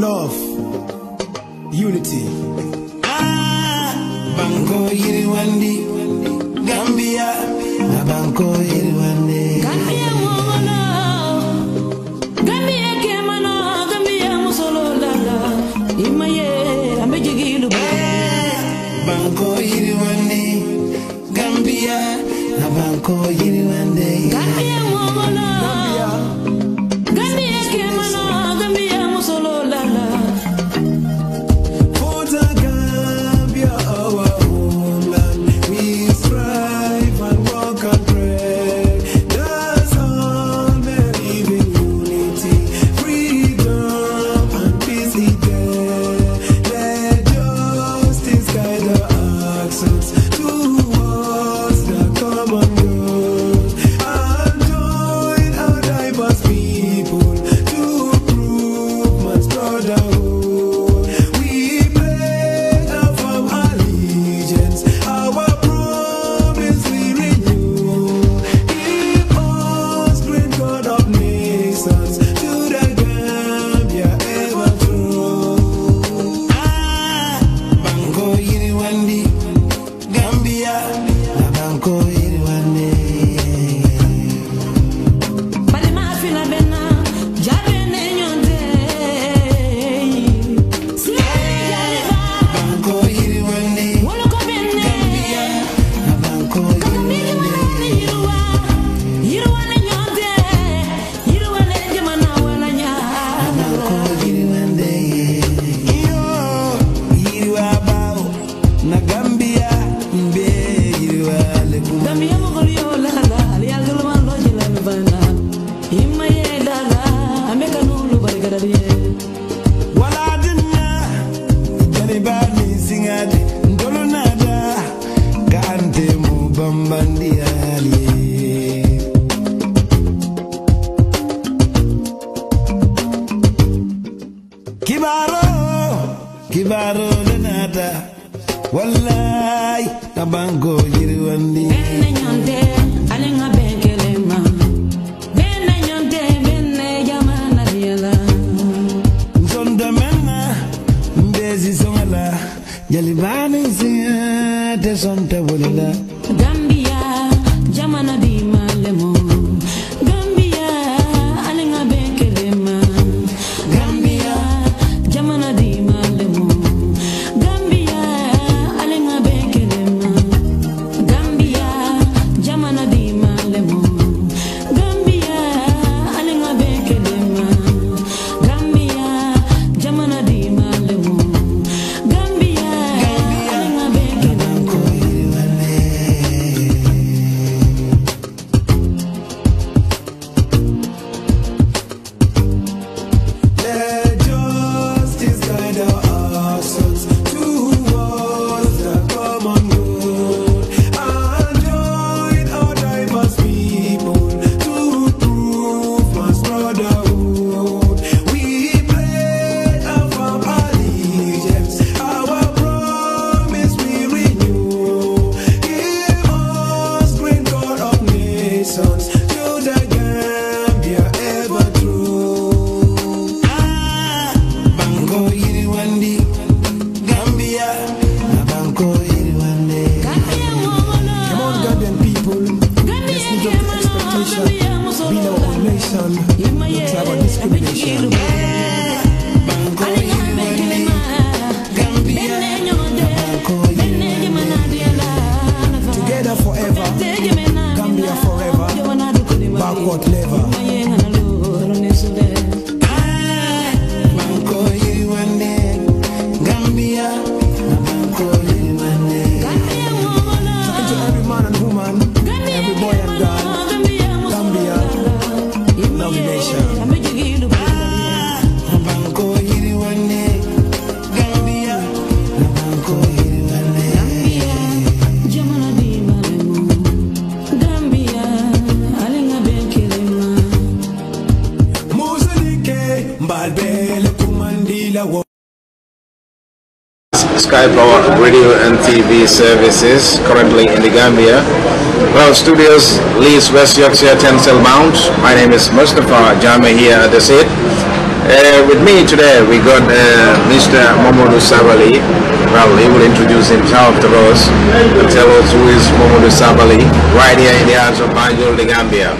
love, unity. Ah, Banco Yiriwandi, Gambia, Banco Yiriwandi. Gambia, Mwana, Gambia, Kemana, Gambia, Musolo, Lala, Imaye, Ambejigilu, Banco Yiriwandi, Gambia, Banco Yiriwandi. I've got liver. radio and TV services currently in the Gambia. Well, studios Leeds, West Yorkshire, Tenzel Mount. My name is Mustafa Jama here at the seat. Uh, with me today we got uh, Mr. Momodou Sabally. Well, he will introduce himself to us and tell us who is Momodou Sabally right here in the heart of Banjul, the Gambia.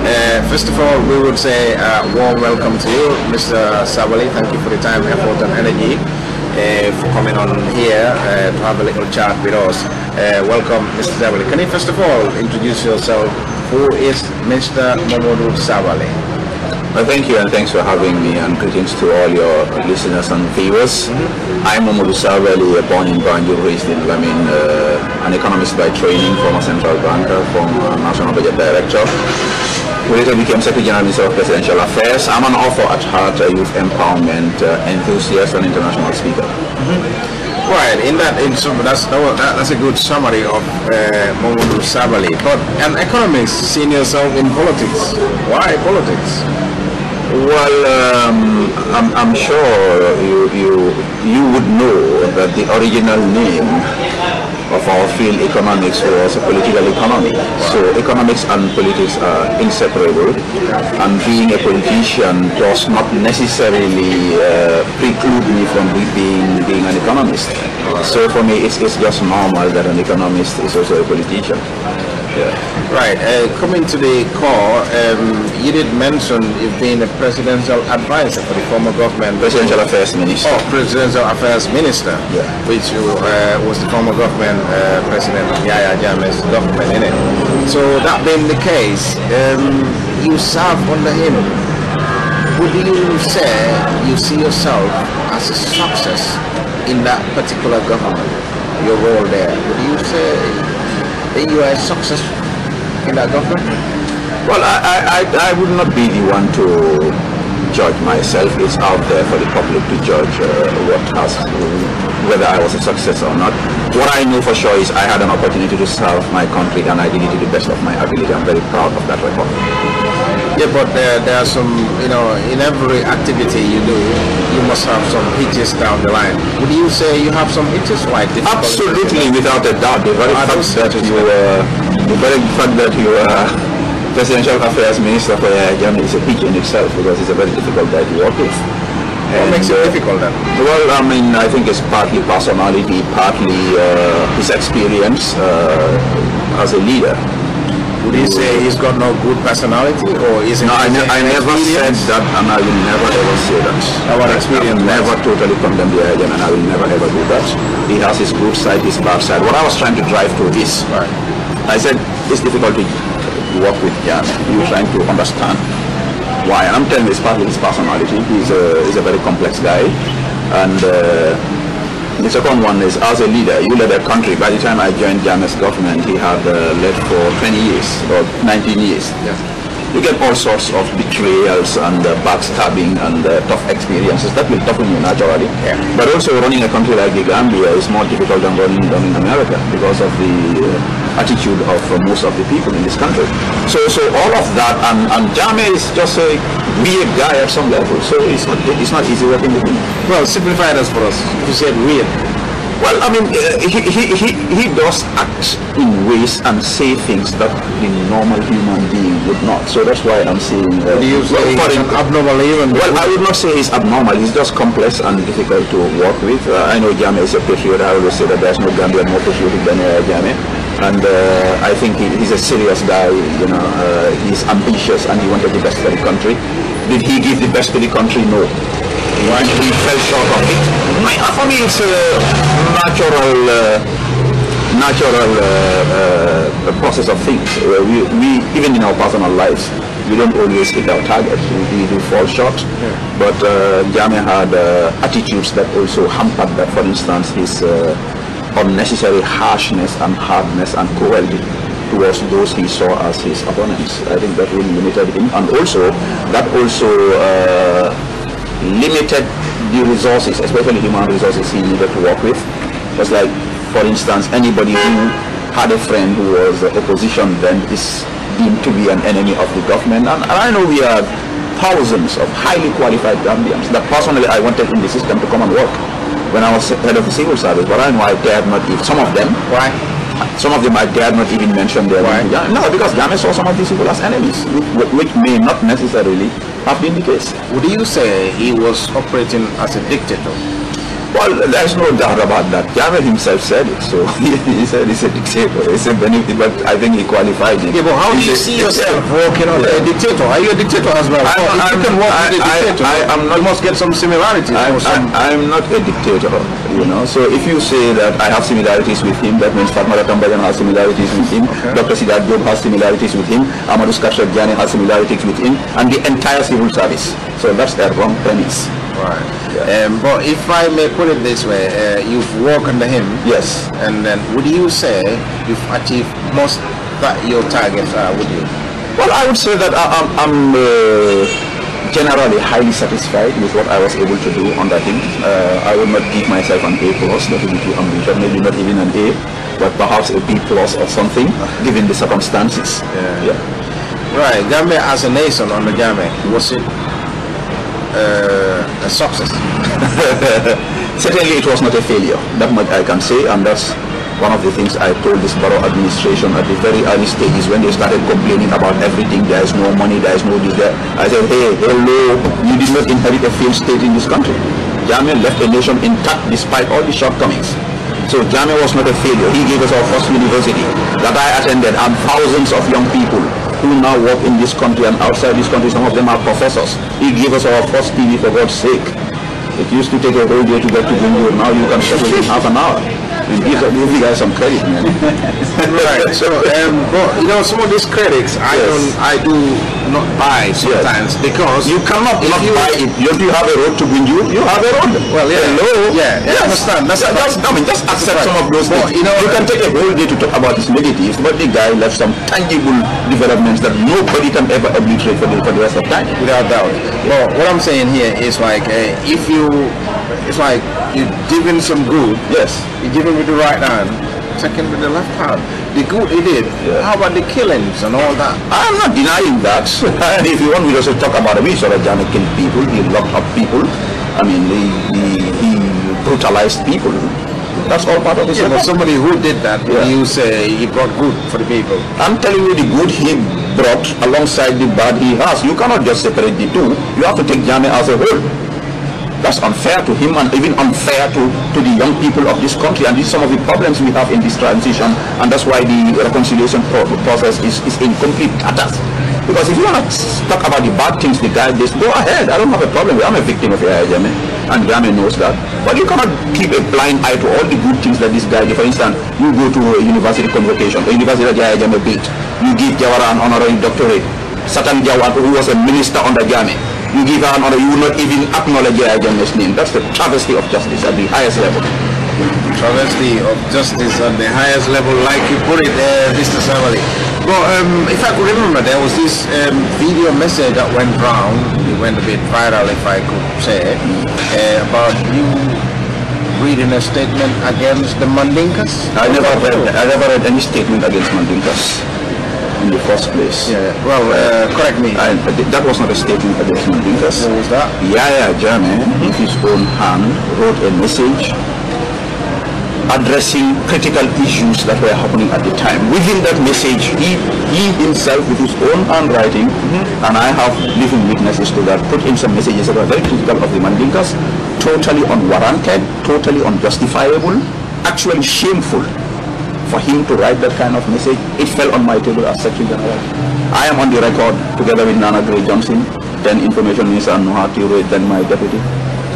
Uh, first of all, we would say a warm welcome to you, Mr. Sabally. Thank you for the time, effort, and energy for coming on here uh, to have a little chat with us. Uh, welcome, Mr. Sabally. Can you first of all introduce yourself? Who is Mr. Momodou Sabally? Well, thank you and thanks for having me and greetings to all your listeners and viewers. I'm Momodou Sabally, born in Banjul, raised in Lamin, uh, an economist by training, former central banker, former national budget director. Later became Secretary General Minister of Presidential Affairs. I'm an author at heart, a youth empowerment uh, enthusiast and international speaker. Right, in that, in some, that's that, that, that's a good summary of uh, Momodou Sabally. But an economist seeing yourself in politics. Why politics? Well, um, I'm, I'm sure you, you, you would know that the original name of our field, economics, was political economy. So economics and politics are inseparable, and being a politician does not necessarily uh, preclude me from be- being, being an economist. So for me, it's, it's just normal that an economist is also a politician. Yeah. Right, uh, coming to the core, um, you did mention you've been a presidential advisor for the former government. Presidential Affairs Minister. Oh, Presidential Affairs Minister, Yeah. which uh, was the former government uh, President Yahya Jammeh's government, in it. So that being the case, um, you serve under him. Would you say you see yourself as a success in that particular government, your role there? Would you say that you are a success in that government? Well, I, I, I, I would not be the one to judge myself. It's out there for the public to judge uh, what has, whether I was a success or not. What I know for sure is I had an opportunity to serve my country and I did it to the best of my ability. I'm very proud of that record. Yeah, but there, there are some, you know, in every activity you do, you must have some hitches down the line. Would you say you have some hitches? Difficult? Absolutely, without a doubt. The very fact that you were, the very fact that you were Presidential Affairs Minister for uh, Jammeh is a pitch in itself because it's a very difficult guy to work with. What makes it uh, difficult then? Well, I mean, I think it's partly personality, partly uh, his experience uh, as a leader. Would you say he's got no good personality, or is? No, I, ne- I never said that, and I will never ever say that. Our I experience will never totally condemn the agent, and I will never ever do that. He has his good side, his bad side. What I was trying to drive to is, Right. I said it's difficult to work with Jan. You're trying to understand why. And I'm telling you, it's partly his personality. He's a, he's a very complex guy, and. Uh, the second one is as a leader, you led a country. By the time I joined Jammeh's government, he had uh, led for 20 years or 19 years. Yes. You get all sorts of betrayals and uh, backstabbing and uh, tough experiences that will toughen you naturally. Yeah. But also running a country like the Gambia is more difficult than running, running America because of the uh, attitude of uh, most of the people in this country. So, so all of that, and, and Jammeh is just a weird guy at some level. So it's not, it's not easy working with him. Well, simplify this for us. You said weird. Well, I mean, uh, he, he, he, he does act in ways and say things that the normal human being would not. So that's why I'm saying. Uh, Do you say well, for him- abnormal human? well, I would not say he's abnormal. He's just complex and difficult to work with. Uh, I know Jammeh is a patriot. I always say that there's no Gambian more patriotic than uh, Jammeh. And uh, I think he, he's a serious guy. You know, uh, he's ambitious and he wanted the best for the country. Did he give the best to the country? No. Why he fell short of it? My, for me, it's a natural. Uh, natural uh, uh, process of things. Uh, we, we, even in our personal lives, we don't always hit our target. We, we do fall short. But uh, Jammeh had uh, attitudes that also hampered that. For instance, his uh, unnecessary harshness and hardness and cruelty towards those he saw as his opponents. I think that really limited him. And also, that also uh, limited the resources, especially human resources he needed to work with. Just like, for instance, anybody who had a friend who was opposition then is deemed to be an enemy of the government. And, and I know we are thousands of highly qualified Gambians that personally I wanted in the system to come and work when I was head of the civil service, but I know I dared not give some of them. Why? Some of them I dared not even mention their Why? Yeah, No, because Jammeh saw some of these people as enemies, which, which may not necessarily have been the case. Would you say he was operating as a dictator? Well, there's no doubt about that. Jammeh himself said it, so he, he said he's a dictator. It's a benefit, but I think he qualified it. Yeah, but how do you see yourself working on a dictator? Are you a dictator as well? I'm- you I'm- can work I- I- dictator, I am not- you must get some similarities I'm, some. I'm, I'm not a dictator, you know. So if you say that I have similarities with him, that means Fatma Tambajang has similarities with him, Dr. Siddharth Job has similarities with him, Amadou Skashar Jani has similarities with him, and the entire civil service. So that's a wrong premise. Right. Um, but if I may put it this way, uh, you've worked under him. Yes. And then would you say you've achieved most that your targets are? Would you? Well, I would say that I, I'm, I'm uh, generally highly satisfied with what I was able to do under him. Uh, I would not give myself an A plus, that would be too ambitious, maybe not even an A, but perhaps a B plus or something, given the circumstances. Yeah. Right. Gambia as a nation under Gambia, was it uh, a success? Certainly it was not a failure, that much I can say, and that's one of the things I told this Barrow administration at the very early stages when they started complaining about everything, there is no money, there is no this. I said, hey, hello, you did not inherit a failed state in this country. Jammeh left a nation intact despite all the shortcomings. So Jammeh was not a failure. He gave us our first university that I attended and thousands of young people who now work in this country and outside this country, some of them are professors. He gave us our first TV for God's sake. It used to take a whole day to get to Gunjur. Now you can settle in half an hour. You give, give you guys some credit, man. right. So, um, but you know, some of these critics, I Yes. don't, I do not buy sometimes because You cannot if not you- buy it. Don't you have a road to Gunjur? You you have a road. Well, yeah. Hello. Yeah, yeah, I understand. That's- That- that's, I mean, just accept right. some of those But, things. you know, you can take a whole day to talk about his negatives, but the guy left some tangible developments that nobody can ever obliterate for the, for the rest of time. without doubt. But what I'm saying here is like, uh, if you, it's like you're giving some good, Yes. you give it with the right hand, second with the left hand. The good he did. Yeah. How about the killings and all that? I'm not denying that. and if you want me to just talk about it, we saw that Jammeh killed people, he locked up people. I mean, he, he, he brutalized people. That's all part of his Yeah, but somebody who did that, Yeah. you say he brought good for the people. I'm telling you the good he brought alongside the bad he has. You cannot just separate the two. You have to take Jammeh as a whole. That's unfair to him and even unfair to, to the young people of this country. And these are some of the problems we have in this transition. And that's why the reconciliation pro- process is, is in complete tatters. Because if you want to talk about the bad things the guy did, go ahead. I don't have a problem. I'm a victim of Yahya Jammeh. And Jammeh knows that. But you cannot keep a blind eye to all the good things that this guy did. For instance, you go to a university convocation, a university that Yahya Jammeh beat. You give Jawara an honorary doctorate. Satan Jawad, who was a minister under Jammeh. You give her an honor, you will not even acknowledge Yahya Jammeh's name. That's the travesty of justice at the highest level. Travesty of justice at the highest level, like you put it, uh, Mr. Sabally. But um, if I could remember, there was this um, video message that went round, it went a bit viral, if I could say, uh, about you reading a statement against the Mandinkas. I never read, I never read any statement against Mandinkas in the first place. Yeah, well, uh, correct me. I, that was not a statement against Mandinkas. What was that? Yahya Jammeh, in his own hand, wrote a message addressing critical issues that were happening at the time. Within that message, he, he himself, with his own handwriting, and I have living witnesses to that, put in some messages that were very critical of the Mandinkas, totally unwarranted, totally unjustifiable, actually shameful for him to write that kind of message. It fell on my table as Secretary General. I am on the record together with Nana Grey Johnson, then Information Minister Nuhati Ray, then my Deputy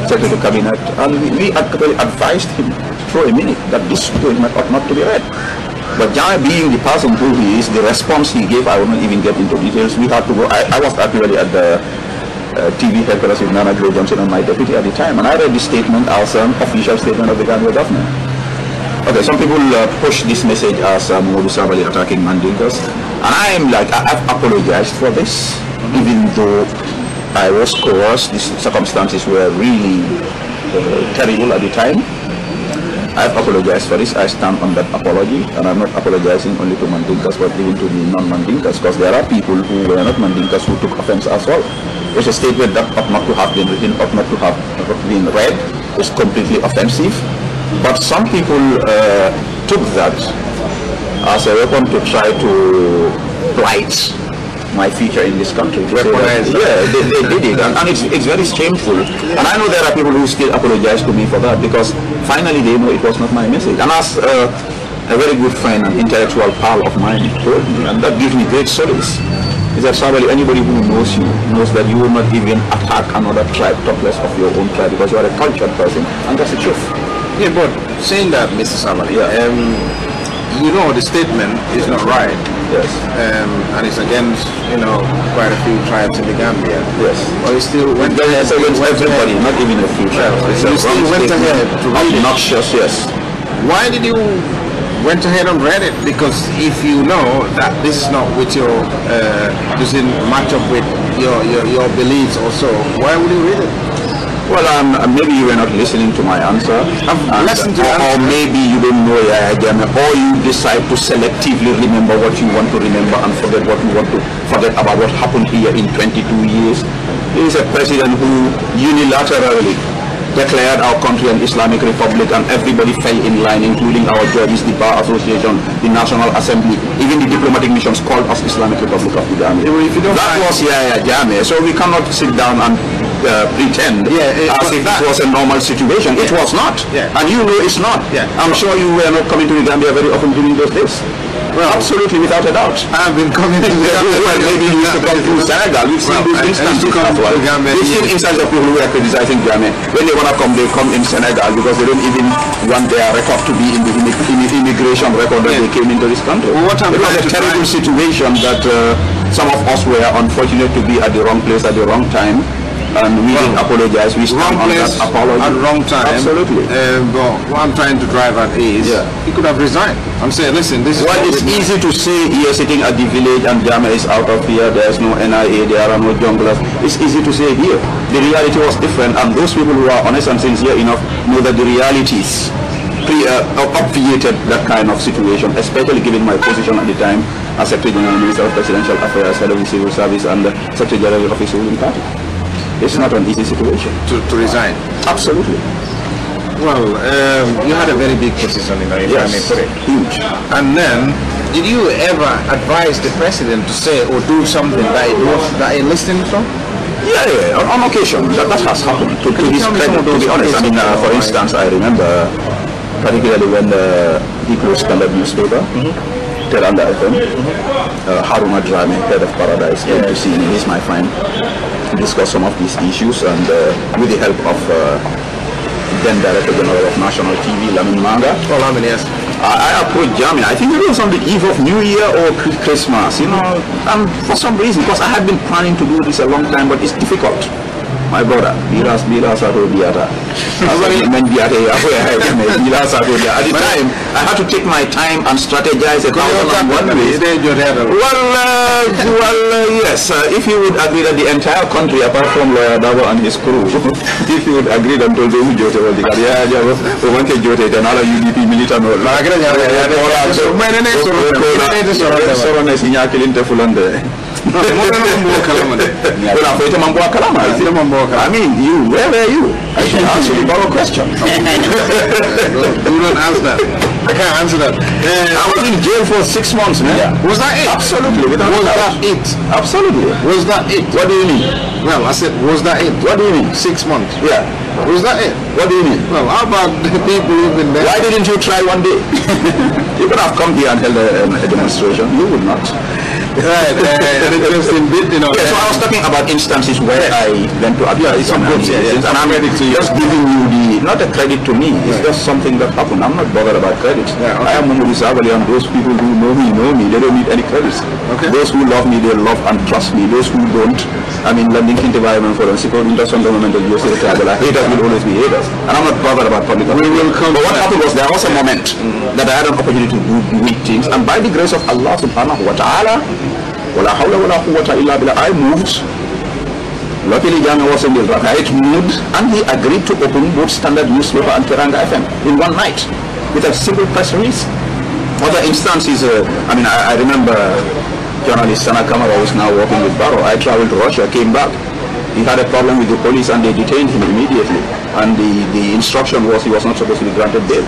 Secretary of Cabinet, and we, we actually advised him for a minute that this statement ought not to be read. But Jammeh being the person who he is, the response he gave, I will not even get into details. We had to go, I, I was actually at the uh, TV headquarters with Nana Grey Johnson and my deputy at the time, and I read this statement as an official statement of the Gambia government. Okay, some people uh, push this message as um, Modu Sabally attacking Mandinkas, and I am like, I, I've apologized for this, even though I was coerced, these circumstances were really uh, terrible at the time. I've apologized for this, I stand on that apology, and I'm not apologizing only to Mandinkas, but even to the non-Mandinkas, because there are people who were not Mandinkas who took offense as well. It's a statement that ought not to have been written, ought not to have been read, it's completely offensive. But some people uh, took that as a weapon to try to blight my future in this country. to that- Weaponize that. yeah, they, they did it, and, and it's, it's very shameful. And I know there are people who still apologize to me for that because finally they know it was not my message. And as uh, a very good friend and intellectual pal of mine told me, and that gives me great solace, is that Sabally, anybody who knows you knows that you will not even attack another tribe, talk less of your own tribe, because you are a cultured person, and that's the truth. Yeah, but saying that, Mr. Sabally, Yeah. um, you know the statement is not right, Yes. um, and it's against, you know, quite a few tribes in the Gambia. Yes. But you still went ahead, it's against everybody, not even a few tribes. It's You still went ahead to read it. yes. Why did you went ahead and read it? Because if you know that this is not with your, uh, doesn't match up with your, your, your beliefs or so, why would you read it? Well, um, maybe you were not listening to my answer. I've listened to or, or maybe you don't know Yahya Jammeh, or you decide to selectively remember what you want to remember and forget what you want to forget about what happened here in 22 years. He is a president who unilaterally declared our country an Islamic republic and everybody fell in line, including our judges, the Bar Association, the National Assembly, even the diplomatic missions called us Islamic Republic of the Gambia. If you don't that was Yahya Jammeh, so we cannot sit down and uh, pretend Yeah, it- as if that- it was a normal situation. It was not. Yeah. And you know it's not. Yeah. I'm sure you were not coming to the Gambia very often during those days. Well, absolutely, without a doubt. I've been coming to the well, maybe you used to come through Senegal. We've seen Well, these instances come as well. to Gambia, We've seen instances of people who are criticizing Jammeh. When they want to come, they come in Senegal because they don't even want their record to be in the immi- immi- immigration record that Yeah. they came into this country. Well, what I'm it was a terrible situation that uh, some of us were unfortunate to be at the wrong place at the wrong time. And we didn't apologize. We stand wrong on that apology. at wrong time. Absolutely. Uh, but what I'm trying to drive at is, Yeah. he could have resigned. I'm saying, listen, this is Well, it's easy to say here sitting at the village and Jammeh is out of here, there's no NIA, there are no junglers. It's easy to say here. The reality was different and those people who are honest and sincere enough know that the realities pre, uh, obviated that kind of situation, especially given my position at the time as Secretary General Minister of Presidential Affairs, Head of the Civil Service and uh, Secretary General of the ruling party. It's not an easy situation. to, to resign. Absolutely. Well, um, you had a very big position, you know, if I may Yes. put it. Huge. And then, did you ever advise the president to say or do something that it was that he listened from? Yeah, yeah, on, on occasion, that, that has happened. To, to his tell me some credit, to be honest, I mean, uh, for instance, I remember, particularly when the People's Standard newspaper, Teranga FM, uh, Haruna Drame, head of Paradise, came to see me, he's my friend, to discuss some of these issues, and uh, with the help of uh, then Director General of National TV, Lamin Manga, I mean, yes. I, I approached Jammeh. I think it was on the eve of New Year or Christmas, you know, and for some reason, because I had been planning to do this a long time, but it's difficult. My brother, Bilas Bilas Ato Biata. Men Biata, Bilas Ato. At the time, I had to take my time and strategize a thousand and one ways. Well, uh, well, uh, yes. Uh, if you would agree that the entire country, apart from Lawyer Darboe and his crew, if you would agree that told them Jote was the yeah, yeah, we want to Jote, then all UDP militant so many ne so so ne sinya kilinte fulande well I thought I mean you where were you I should ask you the borrow question You don't answer that. I can't answer that. I was in jail for six months man Was that it? absolutely without Was that it? absolutely Was that it? what do you mean Well, I said, was that it? what do you mean Six months. yeah Was that it? what do you mean Well, how about the people who've been there? Why didn't you try one day? you could have come here and held a, um, a demonstration. You would not. Right, bit, you know. Yeah, so I was talking about instances where I went to advise some and good, yeah, yeah. and I'm just giving you the, not a credit to me, it's just something that happened. I'm not bothered about credits. Yeah, okay. I am Muhammad Sabally and those people who know me, know me. They don't need any credits. Okay. Those who love me, they love and trust me. Those who don't, I mean, London environment for Sikor International Government of USA, haters will always be haters. And I'm not bothered about public We will come But what happened was there was a moment that I had an opportunity to do great things, and by the grace of Allah subhanahu wa ta'ala, wala hawla wala quwwata illa billah, I moved. Luckily, Jammeh was in the right mood, and he agreed to open both Standard Newspaper and Teranga FM in one night with a simple press release. Other instances, uh, I mean, I, I remember journalist Sana Kamara was now working with Barrow. I traveled to Russia, came back. He had a problem with the police and they detained him immediately. And the, the instruction was he was not supposed to be granted bail.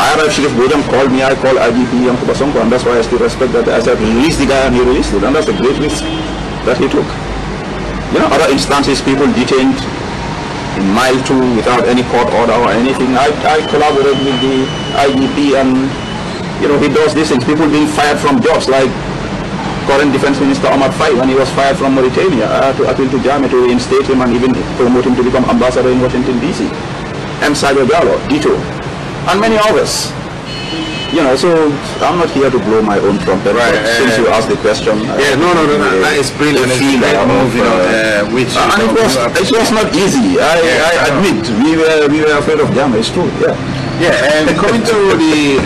I arrived, Sheriff Bojang called me, I called IGP Yankuba Sonko, and that's why I still respect that. I said, release the guy and he released it. And that's a great risk. that he took. You know, other instances, people detained in mile two without any court order or anything. I, I collaborate with the IGP and, you know, he does these things. People being fired from jobs like current Defense Minister Omar Faye when he was fired from Mauritania. Had to appeal to Jammeh to reinstate him and even promote him to become ambassador in Washington DC. M. Sajo Gallo, Dito, and many others. You know, so I'm not here to blow my own trumpet. Right, but since uh, you asked the question, Yeah, no, no, no, no, that is brilliant. It's a feel great that move, you know, uh, which uh, and it was it was not easy. I, Yeah, I admit we were we were afraid of Jammeh. It's true. Yeah. Yeah, and coming to the,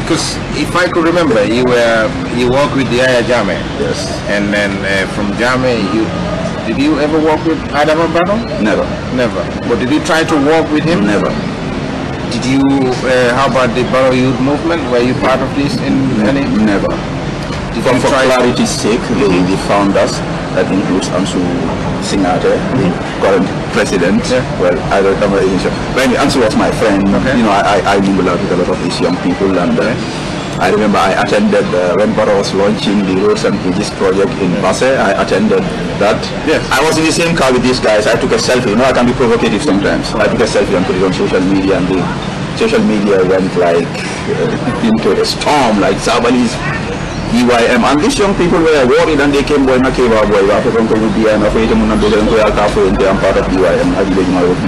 because if I could remember, you were you worked with the Yahya Jammeh, Yes. and then uh, from Jammeh, you did you ever work with Adama Barrow? Never. Never. But did you try to work with him? Never. Did you? Uh, how about the Barrow Youth Movement? Were you part of this in any? Never. Did For, for clarity's sake, the, the founders, that includes Ansu Singate, the current president, Yeah. well, I don't remember sure. But anyway, Ansu was my friend. Okay. You know, I, I, I mingle out with a lot of these young people and uh, I remember I attended uh, when Barrow was launching the Roads and Bridges project in Basse, I attended that. Yes. I was in the same car with these guys. I took a selfie. You know, I can be provocative sometimes. I took a selfie and put it on social media and the social media went like uh, into a storm, like Sabally's EYM. And these young people were worried and they came going, okay, well, boy, after going to BIM, after it, I'm going to I'm part of EYM. I did my work.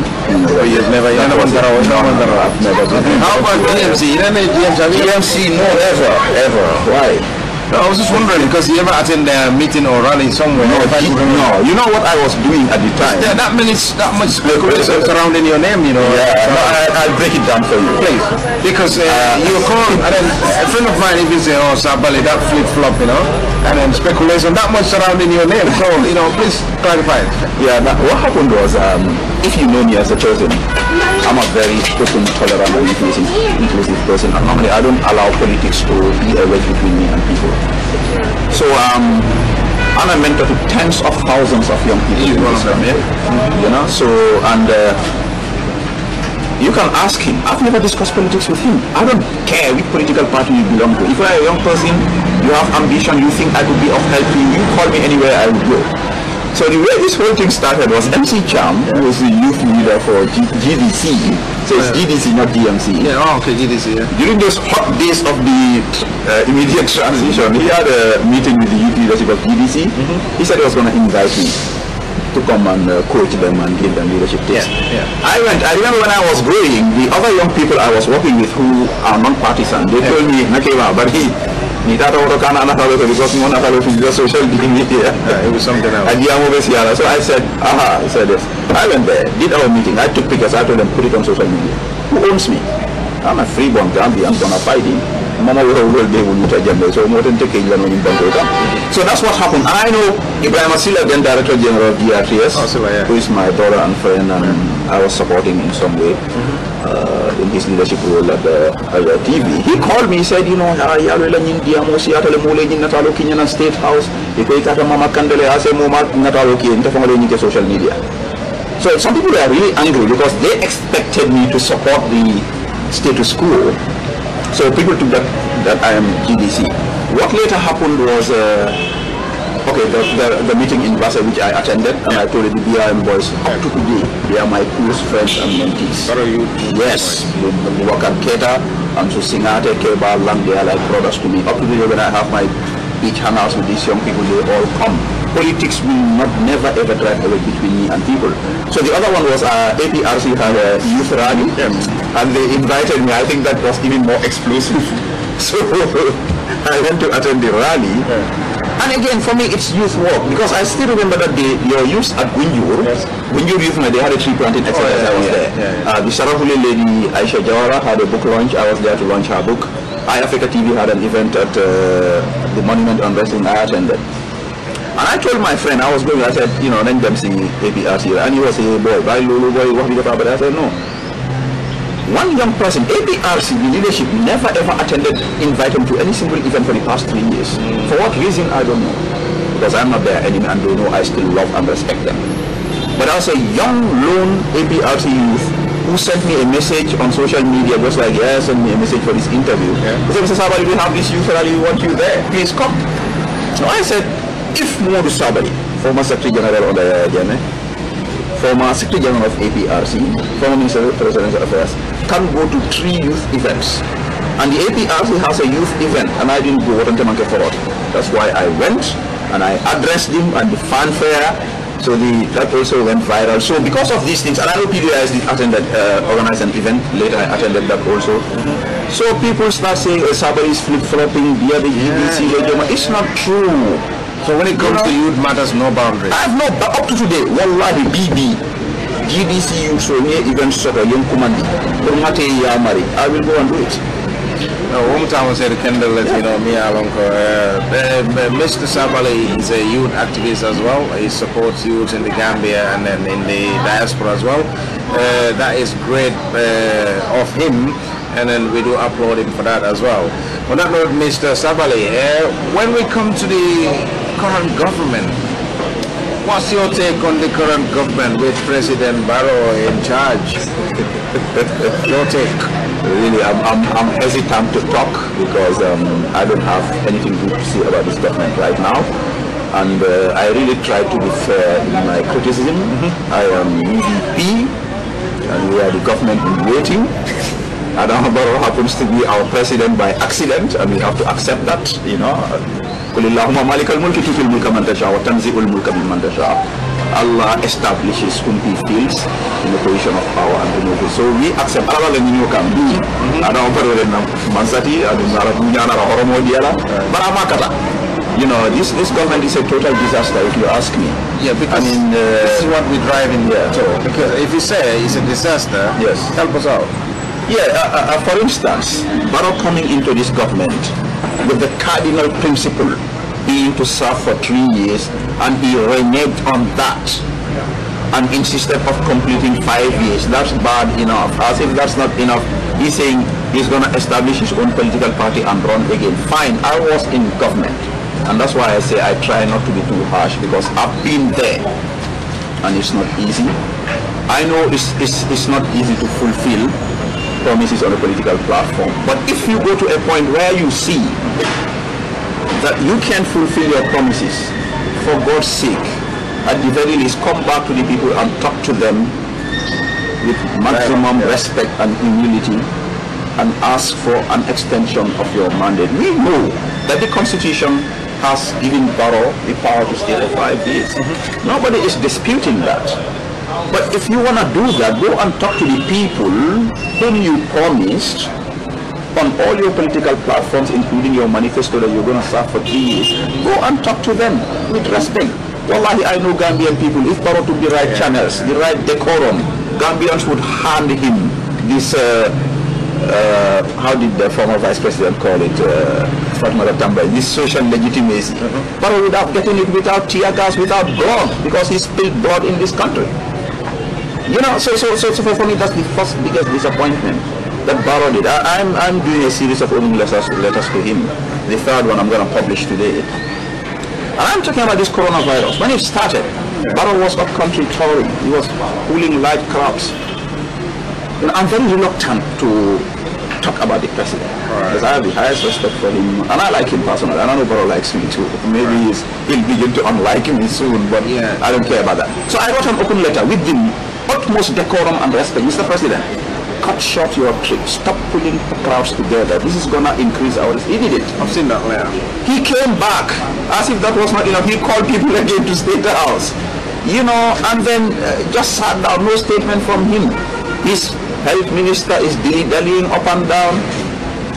you've never- you never done No, no, no, I've never done How about DMC? You don't know DMC? Have you- DMC? No, ever, ever. Why? No, I was just wondering because you ever attend a meeting or rally somewhere? No, If I could remember. no. You know what I was doing at the time? Yeah, that many, that much surrounding your name, you know. Yeah, no, I, I'll break it down for you. Please, because uh, you were called, and then a friend of mine even say, oh, Sabally, that flip flop, you know, and then speculation, that much surrounding your name. So, you know, please clarify it. Yeah, what happened was, um, if you know me as a person, I'm a very open, tolerant, and inclusive, inclusive person. And normally I don't allow politics to be a wedge between me and people. So, um, I'm a mentor to tens of thousands of young people. in this country, You know, so, and uh, you can ask him. I've never discussed politics with him. I don't care which political party you belong to. If you're a young person, you have ambition, you think I could be of help to you, you call me anywhere I would go. So the way this whole thing started was MC Cham, who was the youth leader for G- GDC. So it's GDC, not DMC. Yeah, oh, okay, GDC, yeah. During those hot days of the uh, immediate transition, he had a meeting with the youth leadership of GDC. He said he was going to invite me to come and uh, coach them and give them leadership tips. Yeah, yeah. I went, I remember when I was growing, the other young people I was working with who are non-partisan, they told me, Nakeva, but he, ni tata woro kana anatalo ko because mo natalo to social media. Yeah, it was something else. And yeah, I'm So I said, aha, he said yes. I went there, did our meeting, I took pictures, I told them, put it on social media. Who owns me? I'm a freeborn Gambian, gonna fight him. Mama will will be able to agenda, so more than take it when you So that's what happened. And I know Ibrahim Asila, then Director General of GRTS, Oh, Asila, yeah. who is my brother and friend, and I was supporting in some way uh, in his leadership role at the, the TV. He called me, he said, you know, ah, yalo la nyin dia mo si atale mule nyin natalo kinya na State House, iko ikata mama kandele ase mo ma natalo ki nta fangale nyin social media. So some people were really angry because they expected me to support the status quo. So people took that that I am GDC. What later happened was, uh, okay, the, the, the meeting in Basel which I attended, and I told the BIM boys, up to today, they are my close friends and mentees. Barrow Youth Yes, the, the Bubakar Keta, and so Singate, Keba, Lang, they are like brothers to me. Up to today when I have my beach hangouts with these young people, they all come. Politics will not never ever drive away between me and people. So the other one was uh, APRC had a youth rally, and they invited me. I think that was even more explosive. So I went to attend the rally. And again, for me, it's youth work because I still remember that day your youth at Gunjur, Gunjur Youth, Night, they had a tree planting exercise. yeah, I was yeah, there. yeah, yeah. Uh, the Sarahuli lady Aisha Jawara had a book launch. I was there to launch her book. iAfrica TV had an event at uh, the Monument on Wrestling. I attended. And I told my friend, I was going, I said, you know, let them see APRC. And he was saying, boy, why Lulu, boy, what do you But I said, no. One young person, APRC, the leadership, never ever attended, invited to any single event for the past three years. For what reason, I don't know. Because I'm not their enemy and they know I still love and respect them. But as a young, lone APRC youth who sent me a message on social media, just like, yeah, send me a message for this interview. He said, Mr. Sabally, we have this youth rally, we want you there. Please come. So I said, if Modu Sabally former Secretary General under Yahya Jammeh, former Secretary General of APRC, former Minister of Presidential Affairs, can go to three youth events. And the APRC has a youth event, and I didn't go to Manke for it. That's why I went, and I addressed him and the fanfare. So the, that also went viral. So because of these things, and I know PDIS did attended, uh, organized an event, later I attended that also. So people start saying, oh, Sabally is flip-flopping, the other GBC, it's not true. So when it comes to youth matters, no boundaries. I have no, but up to today, wallahi BB, GDC near event young commandi, Kurmate Yamari, I will go and do it. No, I said Kendall, you know, me Alonko. Uh, uh, Mr. Sabally is a youth activist as well. He supports youth in the Gambia and then in the diaspora as well. Uh, that is great uh, of him and then we do applaud him for that as well. On that note, Mr. Sabally, uh, when we come to the current government, what's your take on the current government with President Barrow in charge? your take? Really, I'm, I'm, I'm hesitant to talk because um, I don't have anything good to say about this government right now. And uh, I really try to be fair in my criticism. I am UDP and we are the government in waiting. Adam Barrow happens to be our president by accident and we have to accept that, you know. قل اللهم مالك الملك تؤتي الملك من تشاء وتنزع الملك ممن تشاء. Allah establishes whom he feels in a position of power and remove it. So we accept Allah le ñu kam bi. Adam Barrow le na mansati adu nara nyana ra horomo diala. Bara makata. You know, this this government is a total disaster if you ask me. Yeah, because I mean, uh, this is what we're driving yeah. to. Because if you say it's a disaster, Yes. help us out. Yeah, uh, uh, for instance, Barrow coming into this government with the cardinal principle being to serve for three years and he reneged on that and insisted of completing five years. That's bad enough. As if that's not enough, he's saying he's going to establish his own political party and run again. Fine, I was in government. And that's why I say I try not to be too harsh because I've been there and it's not easy. I know it's, it's, it's not easy to fulfill promises on a political platform. But if you go to a point where you see that you can't fulfill your promises, for God's sake, at the very least, come back to the people and talk to them with maximum respect and humility and ask for an extension of your mandate. We know that the Constitution has given Barrow the power to stay for five years. Mm-hmm. Nobody is disputing that. But if you want to do that, go and talk to the people whom you promised on all your political platforms, including your manifesto that you're going to serve for three years. Go and talk to them with respect. Wallahi, I know Gambian people, if Barrow took the right channels, the right decorum, Gambians would hand him this, uh, uh, how did the former vice president call it, uh, Fatma Tamba, this social legitimacy. Barrow would have gotten it without tear gas, without blood, because he spilled blood in this country. You know, so, so, so, so for me, that's the first biggest disappointment that Barrow did. I, I'm, I'm doing a series of open letters, letters to him. The third one I'm going to publish today. And I'm talking about this coronavirus. When it started, Barrow was up country touring. He was pulling large crops. You know, I'm very reluctant to talk about the president. Because I have the highest respect for him. And I like him personally. And I know Barrow likes me too. Maybe he's, he'll begin to unlike me soon, but Yeah. I don't care about that. So I wrote an open letter with the utmost decorum and respect. Mr. President, cut short your trip. Stop pulling crowds together. This is gonna increase our. He did it. I've seen that later. He came back as if that was not enough. He called people again to State the House. You know, and then uh, just sat down. No statement from him. His health minister is dilly-dallying up and down.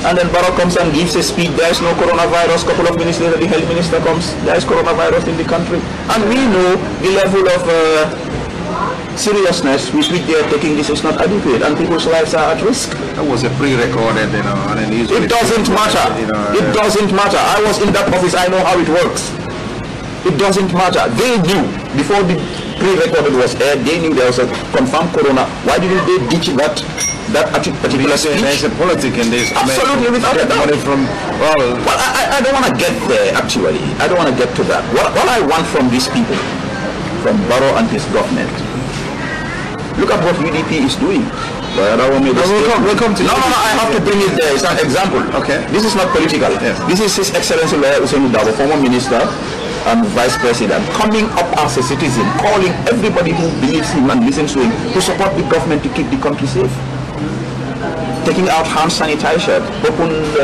And then Barrow comes and gives a speech. There is no coronavirus. Couple of minutes later, the health minister comes. There is coronavirus in the country. And we know the level of uh, seriousness with which they are taking this is not adequate. And people's lives are at risk. That was a pre-recorded, you know, and usually It doesn't matter. You know, It uh, doesn't matter. I was in that office. I know how it works. It doesn't matter. They knew before the pre-recorded was aired. They knew there was a confirmed corona. Why didn't they ditch that that particular Because there's speech? a politic in this. Absolutely, without a doubt. money from, well, Well, I, I- I don't want to get there. Actually, I don't want to get to that. What, what I want from these people, from Barrow and his government, look at what UDP is doing. Well, I don't want to No, we'll come- we'll come to no, no, no, I have to bring it there. It's an example. Okay. This is not political. Yes. This is His Excellency Lawyer Darboe, former minister, and vice president coming up as a citizen, calling everybody who believes him and listens to him to support the government to keep the country safe. Taking out hand sanitizer, open uh,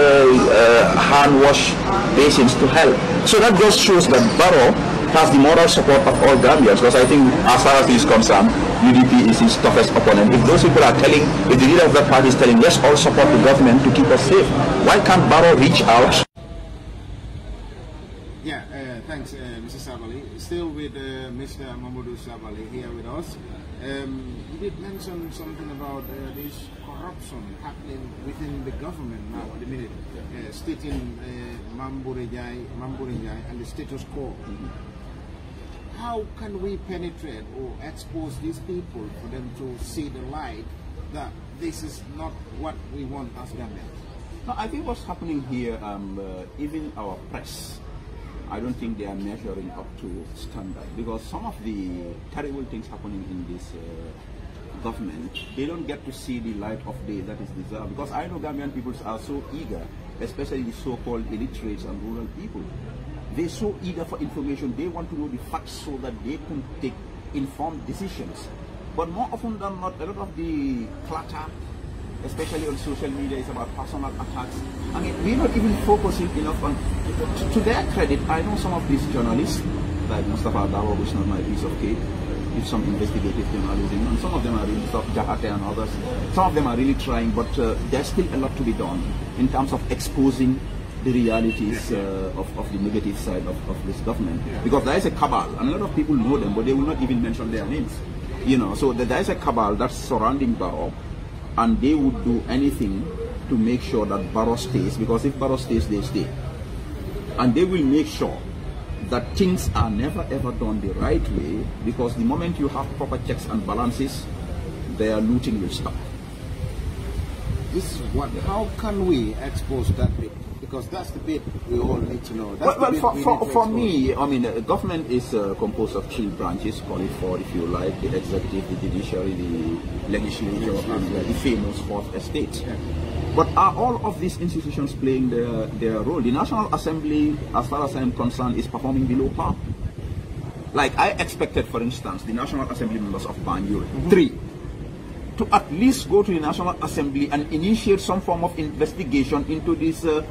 uh, hand wash basins to help. So that just shows that Barrow has the moral support of all Gambians because I think as far as he is concerned, UDP is his toughest opponent. If those people are telling, if the leader of that party is telling, let's all support the government to keep us safe, why can't Barrow reach out Yeah, uh, thanks, uh, Mr. Sabally. Still with uh, Mr. Momodou Sabally here with us. Um, you did mention something about uh, this corruption happening within the government now at the minute, uh, stating uh, Mamburijai and the status quo. How can we penetrate or expose these people for them to see the light that this is not what we want as Gambians? No, I think what's happening here, um, uh, even our press, I don't think they are measuring up to standard because some of the terrible things happening in this uh, government, they don't get to see the light of day that is deserved. Because I know Gambian people are so eager, especially the so-called illiterates and rural people. They're so eager for information. They want to know the facts so that they can take informed decisions. But more often than not, a lot of the clutter especially on social media, is about personal attacks. I mean, we're not even focusing enough on, to, to their credit, I know some of these journalists, like Mustafa Dawa, which is not my piece of cake, did some investigative journalism, and some of them are really stuff, Jahate and others, some of them are really trying, but uh, there's still a lot to be done in terms of exposing the realities uh, of, of the negative side of, of this government. Because there is a cabal, and a lot of people know them, but they will not even mention their names. You know, so there is a cabal that's surrounding Barrow, and they would do anything to make sure that Barrow stays, because if Barrow stays, they stay. And they will make sure that things are never ever done the right way, because the moment you have proper checks and balances, their looting will stop. This is what. How can we expose that? Because that's the bit we all need to know. Well, That's the well for, we for, for me, I mean, uh, government is uh, composed of three branches, call it four if you like, the executive, the judiciary, the legislature, and uh, the famous fourth estate. But are all of these institutions playing their, their role? The National Assembly, as far as I'm concerned, is performing below par. Like I expected, for instance, the National Assembly members of Banjul, three, to at least go to the National Assembly and initiate some form of investigation into this uh,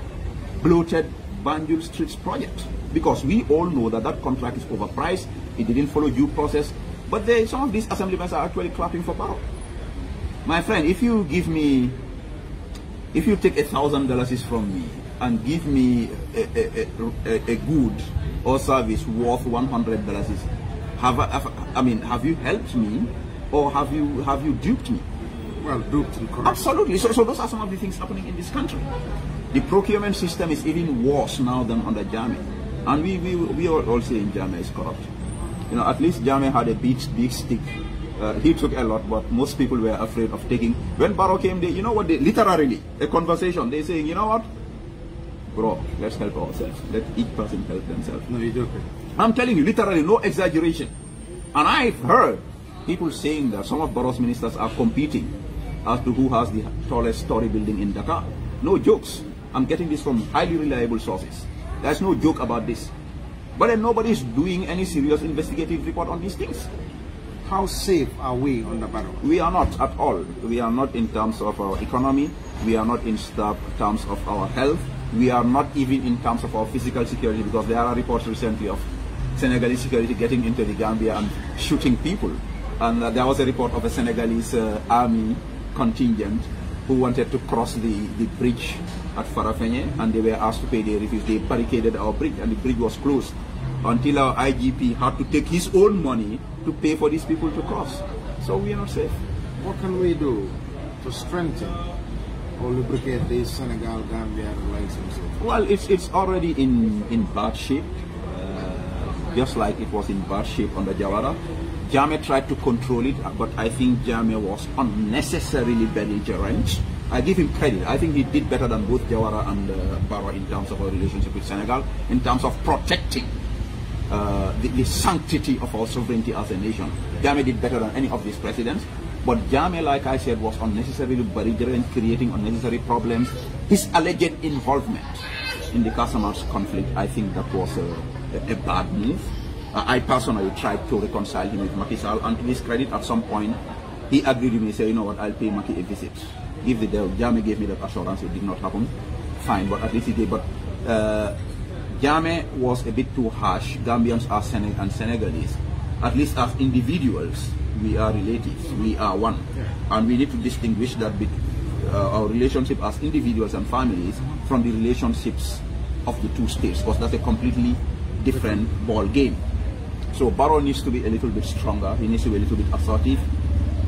bloated Banjul Streets project. Because we all know that that contract is overpriced, it didn't follow due process, but they, some of these assembly members are actually clapping for Barrow. My friend, if you give me, if you take a thousand dollars from me and give me a, a, a, a, good or service worth one hundred dollars, have I, have, I mean, have you helped me or have you have you duped me? Well, duped and. Absolutely. So, so those are some of the things happening in this country. The procurement system is even worse now than under Jammeh. And we, we, we are all saying Jammeh is corrupt. You know, at least Jammeh had a big, big stick. Uh, he took a lot, but most people were afraid of taking. When Barrow came, they, you know what, they literally, a conversation, they saying, you know what, bro, let's help ourselves. Let each person help themselves. No, you're joking. I'm telling you, literally, no exaggeration. And I've heard people saying that some of Barrow's ministers are competing as to who has the tallest story building in Dakar. No jokes. I'm getting this from highly reliable sources. There's no joke about this. But then nobody is doing any serious investigative report on these things. How safe are we on the barrel? We are not at all. We are not in terms of our economy. We are not in terms of our health. We are not even in terms of our physical security because there are reports recently of Senegalese security getting into the Gambia and shooting people. And uh, there was a report of a Senegalese uh, army contingent who wanted to cross the, the bridge at Farafenni and they were asked to pay, they refused. They barricaded our bridge and the bridge was closed until our IGP had to take his own money to pay for these people to cross. So we are not safe. What can we do to strengthen or lubricate these Senegal-Gambia relations? Well, it's, it's already in, in bad shape, uh, just like it was in bad shape under Jawara. Jammeh tried to control it, but I think Jammeh was unnecessarily belligerent. I give him credit. I think he did better than both Jawara and uh, Barrow in terms of our relationship with Senegal, in terms of protecting uh, the, the sanctity of our sovereignty as a nation. Jammeh did better than any of these presidents. But Jammeh, like I said, was unnecessarily belligerent, creating unnecessary problems. His alleged involvement in the Casamance conflict, I think that was a, a bad move. Uh, I personally tried to reconcile him with Macky Sall, and to his credit, at some point, he agreed with me, say, you know what, I'll pay Macky a visit. Give the devil. Jammeh gave me that assurance, it did not happen. Fine, but at least he did. But uh, Jammeh was a bit too harsh. Gambians are Seneg- and Senegalese. At least as individuals, we are relatives. We are one. And we need to distinguish that bit, uh, our relationship as individuals and families from the relationships of the two states, because that's a completely different ball game. So Barrow needs to be a little bit stronger. He needs to be a little bit assertive.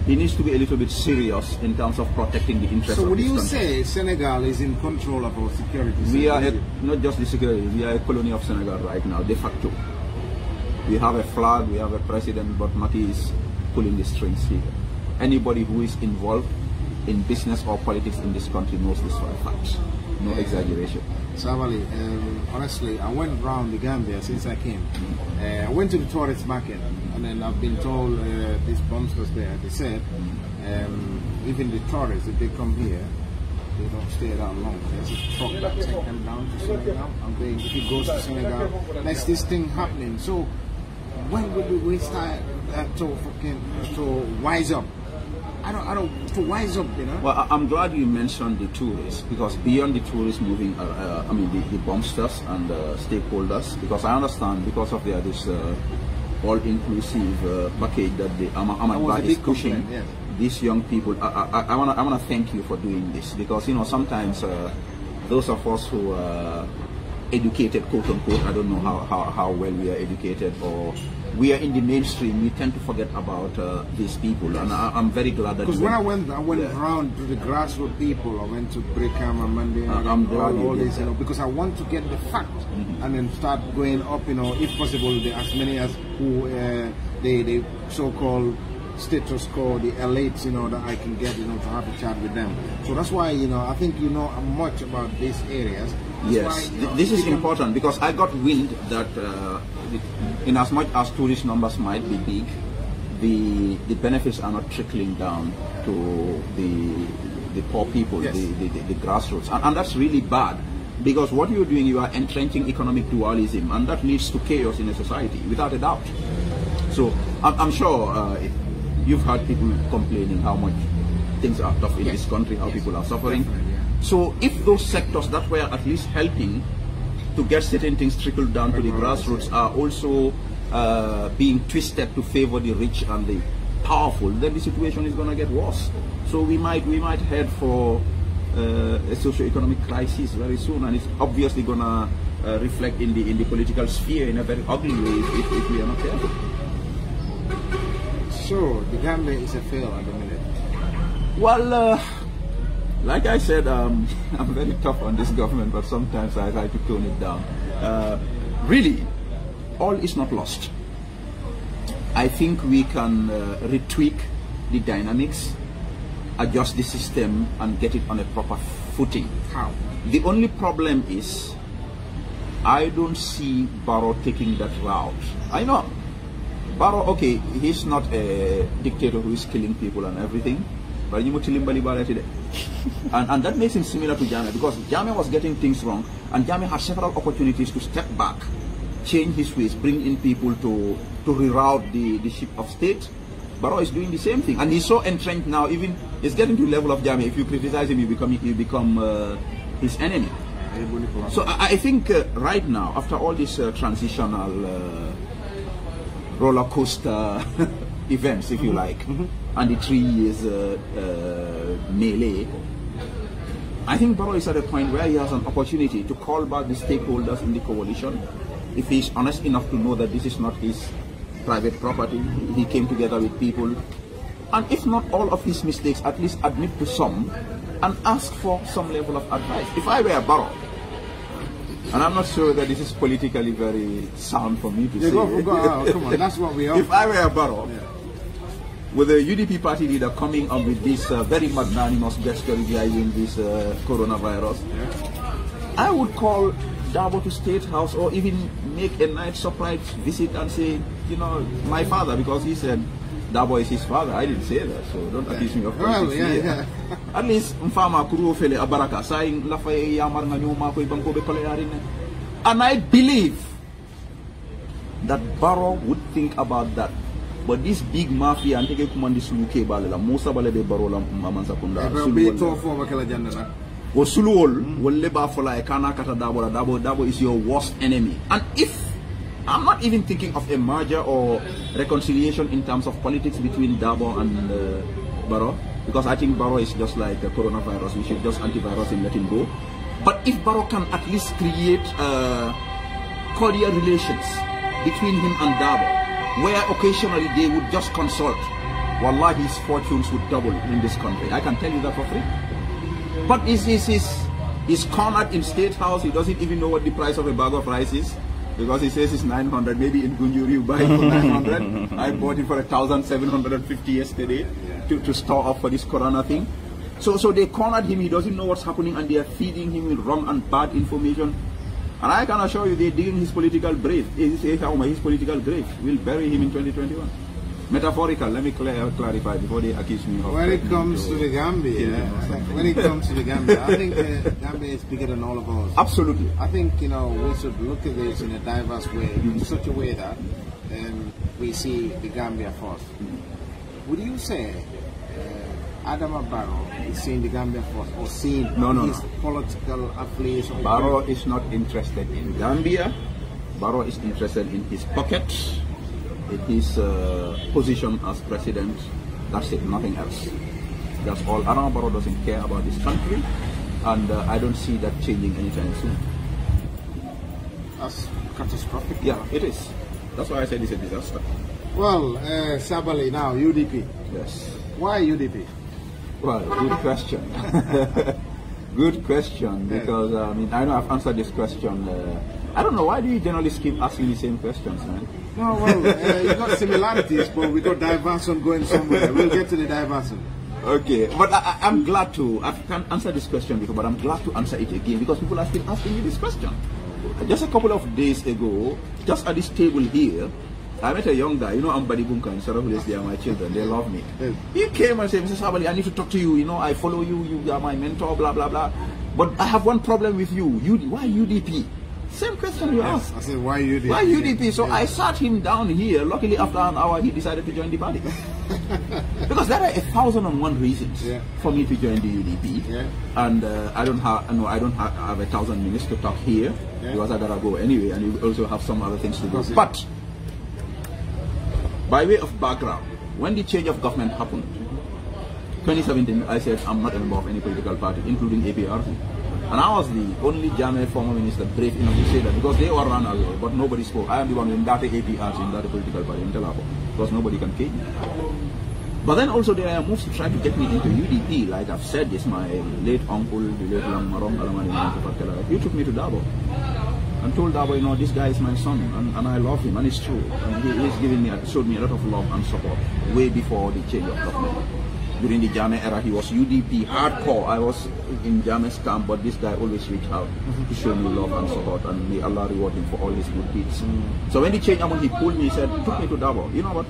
He needs to be a little bit serious in terms of protecting the interests So would you country. say Senegal is in control of our security? We are a, not just the security, we are a colony of Senegal right now, de facto. We have a flag, we have a president, but Macky is pulling the strings here. Anybody who is involved in business or politics in this country knows this for a fact. No exaggeration. Sabally, um, honestly, I went around the Gambia since I came. Uh, I went to the tourist market, and then I've been told uh, these bumsters there. They said um, even the tourists, if they come here, they don't stay that long. There's a truck that take them down to Senegal, and they, if it goes to Senegal, there's this thing happening. So when will we- start uh, to fucking to wise up? I don't, I don't, to wise up, you know. Well, I'm glad you mentioned the tourists because beyond the tourists moving, uh, uh, I mean the, the bumsters and uh, stakeholders, because I understand because of their this uh, all-inclusive uh, package that the Ahmad That was a Ahmad is pushing. These young people, I, I, I want to I wanna thank you for doing this because you know sometimes uh, those of us who are educated, quote unquote, I don't know how, how, how well we are educated or we are in the mainstream, we tend to forget about uh, these people, and I, I'm very glad that. Because when I went- I went Yeah. around to the grassroots people. I went to Brickham and Monday Uh, and I'm all, glad all this, you know, because I want to get the fact Mm-hmm. and then start going up, you know, if possible, the, as many as who uh, the the so-called status quo, the elites, you know, that I can get, you know, to have a chat with them. So that's why, you know, I think you know much about these areas. That's Yes, why, you know, this is important because I got wind that uh, in as much as tourist numbers might be big, the the benefits are not trickling down to the the poor people, Yes. the, the, the, the grassroots, and, and that's really bad because what you're doing, you are entrenching economic dualism, and that leads to chaos in a society, without a doubt. So I'm, I'm sure uh, you've heard people complaining how much things are tough in Yes. this country, how Yes. people are suffering. Yeah. So if those sectors that were at least helping to get certain things trickled down to the grassroots are also uh, being twisted to favor the rich and the powerful, then the situation is going to get worse. So we might we might head for uh, a socio-economic crisis very soon, and it's obviously going to uh, reflect in the in the political sphere in a very ugly way if, if, if we are not careful. So the Gambia is a fail at the minute. Well, uh, like I said, um, I'm very tough on this government, but sometimes I try to tone it down. Uh, really, all is not lost. I think we can uh, retweak the dynamics, adjust the system, and get it on a proper footing. How? The only problem is I don't see Barrow taking that route. I know Barrow, okay, he's not a dictator who is killing people and everything, but you today. and, and that makes him similar to Jammeh because Jammeh was getting things wrong, and Jammeh had several opportunities to step back, change his ways, bring in people to, to reroute the, the ship of state. Barrow is doing the same thing, and he's so entrenched now. Even it's getting to the level of Jammeh. If you criticize him, you become you become uh, his enemy. So I, I think uh, right now, after all this uh, transitional uh, roller coaster events, if you like, and the three years uh, uh, melee, I think Barrow is at a point where he has an opportunity to call back the stakeholders in the coalition. If he's honest enough to know that this is not his private property, he came together with people, and if not all of his mistakes, at least admit to some and ask for some level of advice. If I were a Barrow, and I'm not sure that this is politically very sound for me to Yeah, say. go, go, oh, come on, that's what we are. if I were a Barrow, with the UDP party leader coming up with this uh, very magnanimous gesture regarding this uh, coronavirus, I would call Darboe to State House or even make a night surprise visit and say, you know, my father, because he said Darboe is his father. I didn't say that, so don't accuse me of Well, yeah, yeah. At least mfama kuro fele abaraka saying lafay yamar nga nyuma ko ibang ko be. And I believe that Barrow would think about that. But this big mafia, and take command this UK balela, Musa bale de Barrow la Mamansa Kunda. Be to for bakala janda wo suluwol wolle ba fola e kana kata darboe darboe darboe is your worst enemy and if i'm not even thinking of a merger or reconciliation in terms of politics between darboe and uh, barrow because i think barrow is just like a coronavirus we should just antivirus and let him go but if barrow can at least create uh, cordial relations between him and darboe where occasionally they would just consult wallahi his fortunes would double in this country i can tell you that for free but he's, he's, he's, he's cornered in State House. He doesn't even know what the price of a bag of rice is. Because he says it's 900. Maybe in Gunjuri you buy it for 900. I bought it for 1,750 yesterday to, to store up for this corona thing. So, so they cornered him. He doesn't know what's happening and they are feeding him with wrong and bad information. And I can assure you they're digging his political grave. His, his political grave. We'll bury him in 2021. Metaphorical, let me clear, clarify before they accuse me of... When it comes to the Gambia, when it comes to the Gambia, I think uh, Gambia is bigger than all of us. Absolutely. I think you know we should look at this in a diverse way, in such a way that um, we see the Gambia first. Would you say uh, Adama Barrow is seeing the Gambia first, or seeing No, no, his no. political affiliation? Barrow is not interested in Gambia. Barrow is interested in his pocket, in his uh, position as president. That's it, nothing else. That's all. Adama Barrow doesn't care about this country, and uh, I don't see that changing anytime soon. That's catastrophic. Yeah, it is. That's why I said it's a disaster. Well, uh, Sabally now UDP. Yes. Why UDP? Well, good question. good question because uh, I mean I know I've answered this question. Uh, I don't know why do you generally keep asking the same questions, man? No, well, uh, you got similarities, but we got diversion going somewhere. We'll get to the diversion. Okay, but I, I'm glad to. I can't answer this question before, but I'm glad to answer it again because people are still asking me this question. Just a couple of days ago, just at this table here, I met a young guy. You know, I'm Buddy Bunka in Sarahulis. They are my children. They love me. Yes. He came and said, Mr. Sabally, I need to talk to you. You know, I follow you. You are my mentor. Blah blah blah. But I have one problem with you. UD, why UDP? Same question you asked. I said, why UDP? Why UDP? So. I sat him down here. Luckily, after an hour, he decided to join the party. because there are a thousand and one reasons Yeah. for me to join the UDP. Yeah. And uh, I don't have, no, I don't have, have a thousand minutes to talk here Yeah. because I gotta go anyway, and you also have some other things to do. But by way of background, when the change of government happened, 2017, I said I'm not a member of any political party, including APRC. And I was the only Jammeh former minister brave enough to say that because they all ran away, but nobody spoke. I am the one in that APRC, in that political party, in Telabo, because nobody can cage me. But then also there are moves to try to get me into UDP. Like I've said this, my late uncle, the late Lang Marong Alamani he took me to Darboe and told Darboe, you know, this guy is my son and, and I love him and it's true. And he is giving me, showed me a lot of love and support way before the change of government. During the Jammeh era, he was UDP hardcore. I was in Jammeh's camp, but this guy always reached out to show me love and support and may Allah reward him for all his good deeds. So when the change happened, he pulled me, he said, took me to Darboe. You know what?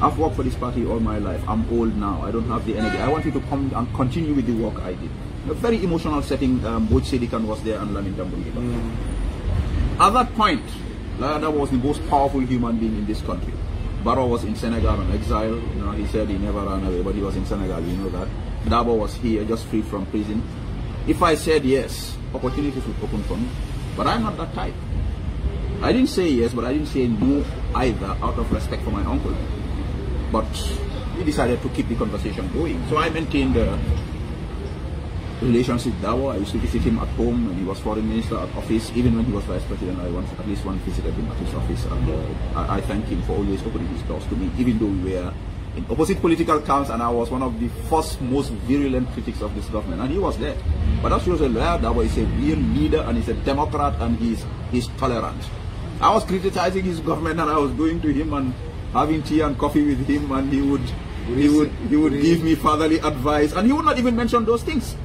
I've worked for this party all my life. I'm old now. I don't have the energy. I want you to come and continue with the work I did. A very emotional setting. Um, Boj Sedikan was there and Lamin Tambungiba. At that point, Lada was the most powerful human being in this country. Barrow was in Senegal on exile. You know, he said he never ran away, but he was in Senegal. You know that. Darboe was here, just freed from prison. If I said yes, opportunities would open for me. But I'm not that type. I didn't say yes, but I didn't say no either, out of respect for my uncle. But he decided to keep the conversation going. So I maintained a relationship with Darboe. I used to visit him at home when he was foreign minister at office. Even when he was vice president, I once, at least once visited him at his office. And uh, I, I thank him for always opening his doors to me, even though we were in opposite political camps and I was one of the first most virulent critics of this government. And he was there. But that shows a lawyer that is a real leader and he's a Democrat and he's, he's tolerant. I was criticizing his government and I was going to him and having tea and coffee with him and he would he would he would would give me fatherly advice and he would not even mention those things.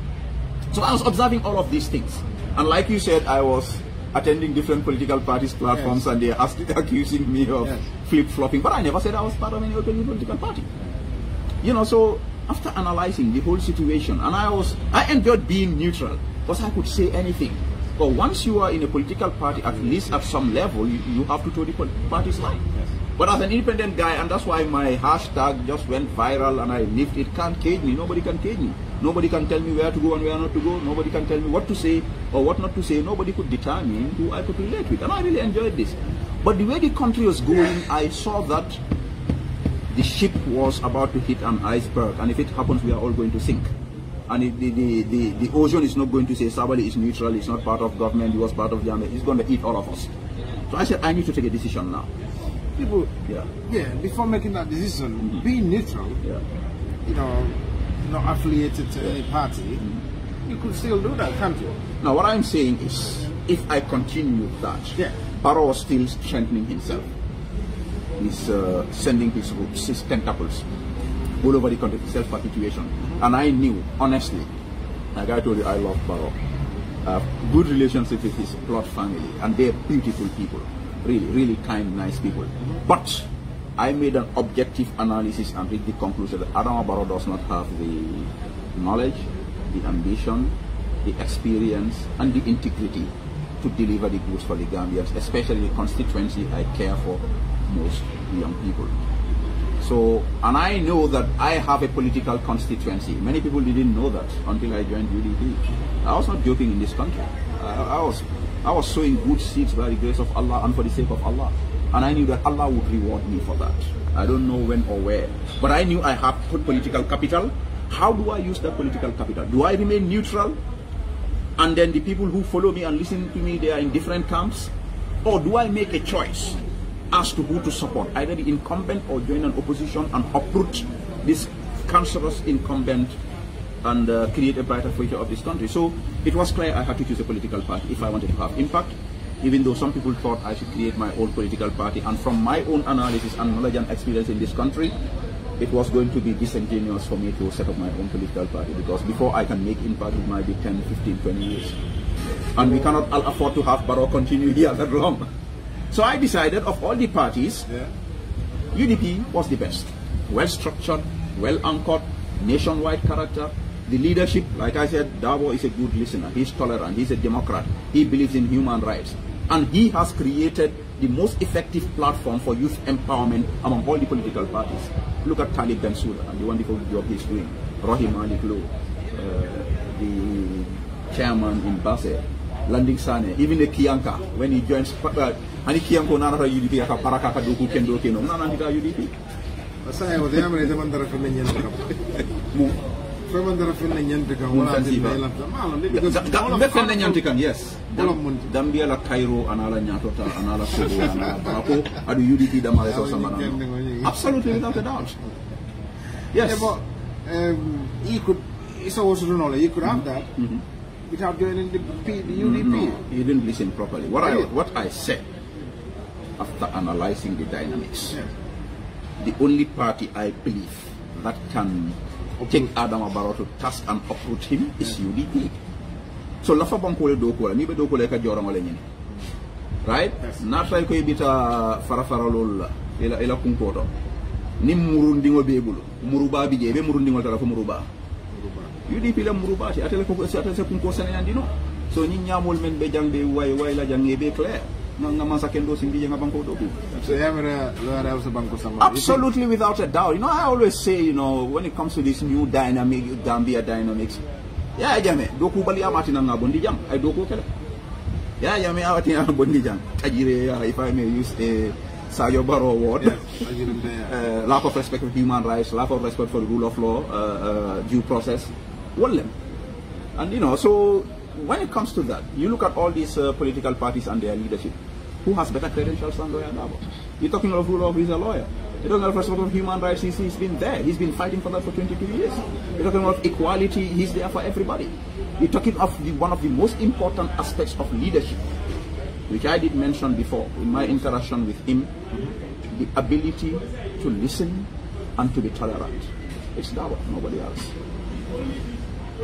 So I was observing all of these things. And like you said, I was attending different political parties' platforms Yes. and they're accusing me of Yes. Flip-flopping. But I never said I was part of any open political party. You know, so after analyzing the whole situation, and I was, I enjoyed being neutral because I could say anything. But once you are in a political party, at least at some level, you, you have to toe the party's line. But as an independent guy, and that's why my hashtag just went viral and I lived it, can't cage me. Nobody can cage me. Nobody can tell me where to go and where not to go. Nobody can tell me what to say or what not to say. Nobody could determine who I could relate with. And I really enjoyed this. But the way the country was going, I saw that the ship was about to hit an iceberg, and if it happens, we are all going to sink. And if the, the, the, the ocean is not going to say Sabally is neutral, it's not part of government, it was part of Jammeh, it's going to eat all of us. So I said, I need to take a decision now. People, Yeah. yeah, before making that decision, mm-hmm. being neutral, Yeah. you know, not affiliated to any party, you could still do that, can't you? Now, what I'm saying is, if I continue that, Yeah. Barrow is still strengthening himself. He's uh, sending his roots, his tentacles all over the country, self-perpetuation. And I knew, honestly, like I told you, I love Barrow. Uh, good relationship with his plot family, and they're beautiful people, really, really kind, nice people. But I made an objective analysis and reached the conclusion that Adama Barrow does not have the knowledge, the ambition, the experience, and the integrity to deliver the goods for the Gambians, especially the constituency I care for most, young people. So, and I know that I have a political constituency. Many people didn't know that until I joined UDP. I was not joking in this country. I, I was, I was sowing good seeds by the grace of Allah and for the sake of Allah. And I knew that Allah would reward me for that. I don't know when or where, but I knew I have put political capital. How do I use that political capital? Do I remain neutral? And then the people who follow me and listen to me, they are in different camps? Or do I make a choice as to who to support, either the incumbent or join an opposition and uproot this cancerous incumbent and uh, create a brighter future of this country? So it was clear I had to choose a political party if I wanted to have impact, even though some people thought I should create my own political party. And from my own analysis and knowledge and experience in this country, it was going to be disingenuous for me to set up my own political party because before I can make impact, it might be 10, 15, 20 years. And we cannot all afford to have Barrow continue here that long. So I decided of all the parties, Yeah. UDP was the best. Well structured, well anchored, nationwide character. The leadership, like I said, Darboe is a good listener. He's tolerant. He's a Democrat. He believes in human rights. And he has created the most effective platform for youth empowerment among all the political parties. Look at Talib Bensouda and the wonderful job he's doing. Rahim Malik Low, uh, the chairman in Basse, Landing Sane, even the Kianka, when he joins, uh, and Kianko nanata UDP aka paraka ka doku kendo keno, nananta UDP. Saya wa ya mare zaman dara fin nyen kam. Mu, Zaman dara fin nyen kam Mun wala sensiba. din la malam ni ga- ga- mbe fenne ñanti kan yes gambia la cairo anala ñatota anala sogo anala bako adu udp damale so samana you can do it. absolutely without a doubt Yeah, yes but um, you could. It's also the knowledge. You could have that Mhm. without joining the, P, the UDP. No, you didn't listen properly. What I what I said after analyzing the dynamics, Yeah. the only party I believe that can take Adam Barrow to task and uproot him is UDP. So lafa bankole do ko ni be do ko le ka joram wala ñene. Right? Yes. Na tay koy bita fara fara lol la ila ila kunkoto. Ni murundi ngo be bulu. Muruba bi je be murundi ngo tara fo muruba. UDP la muruba ci atele ko ci atele kunko senayandi no. So ñi ñamol men be jangbe way way la jange be clair. Nga nga masa kendo simbi nga banko ko. So yeah, mare lo ara usa banko sama. Absolutely without a doubt. You know, I always say, you know, when it comes to this new dynamic, Gambia dynamics, yeah, jame, doku bali amati na nga bondi jam, ay doku. Yeah, jame amati na bondi jam. Tajire, uh, if I may use a Sayo Barrow word. Yes, I give him there. Uh, lack of respect for human rights, lack of respect for the rule of law, uh, uh, due process, Wallem. And you know, so when it comes to that, you look at all these uh, political parties and their leadership. Who has better credentials than Lawyer Darboe? You're talking of rule of he's a lawyer. You're talking of respect of human rights, he's, he's been there. He's been fighting for that for 22 years. You're talking of equality, he's there for everybody. You're talking of the, one of the most important aspects of leadership, which I did mention before in my interaction with him, the ability to listen and to be tolerant. It's Darboe, nobody else.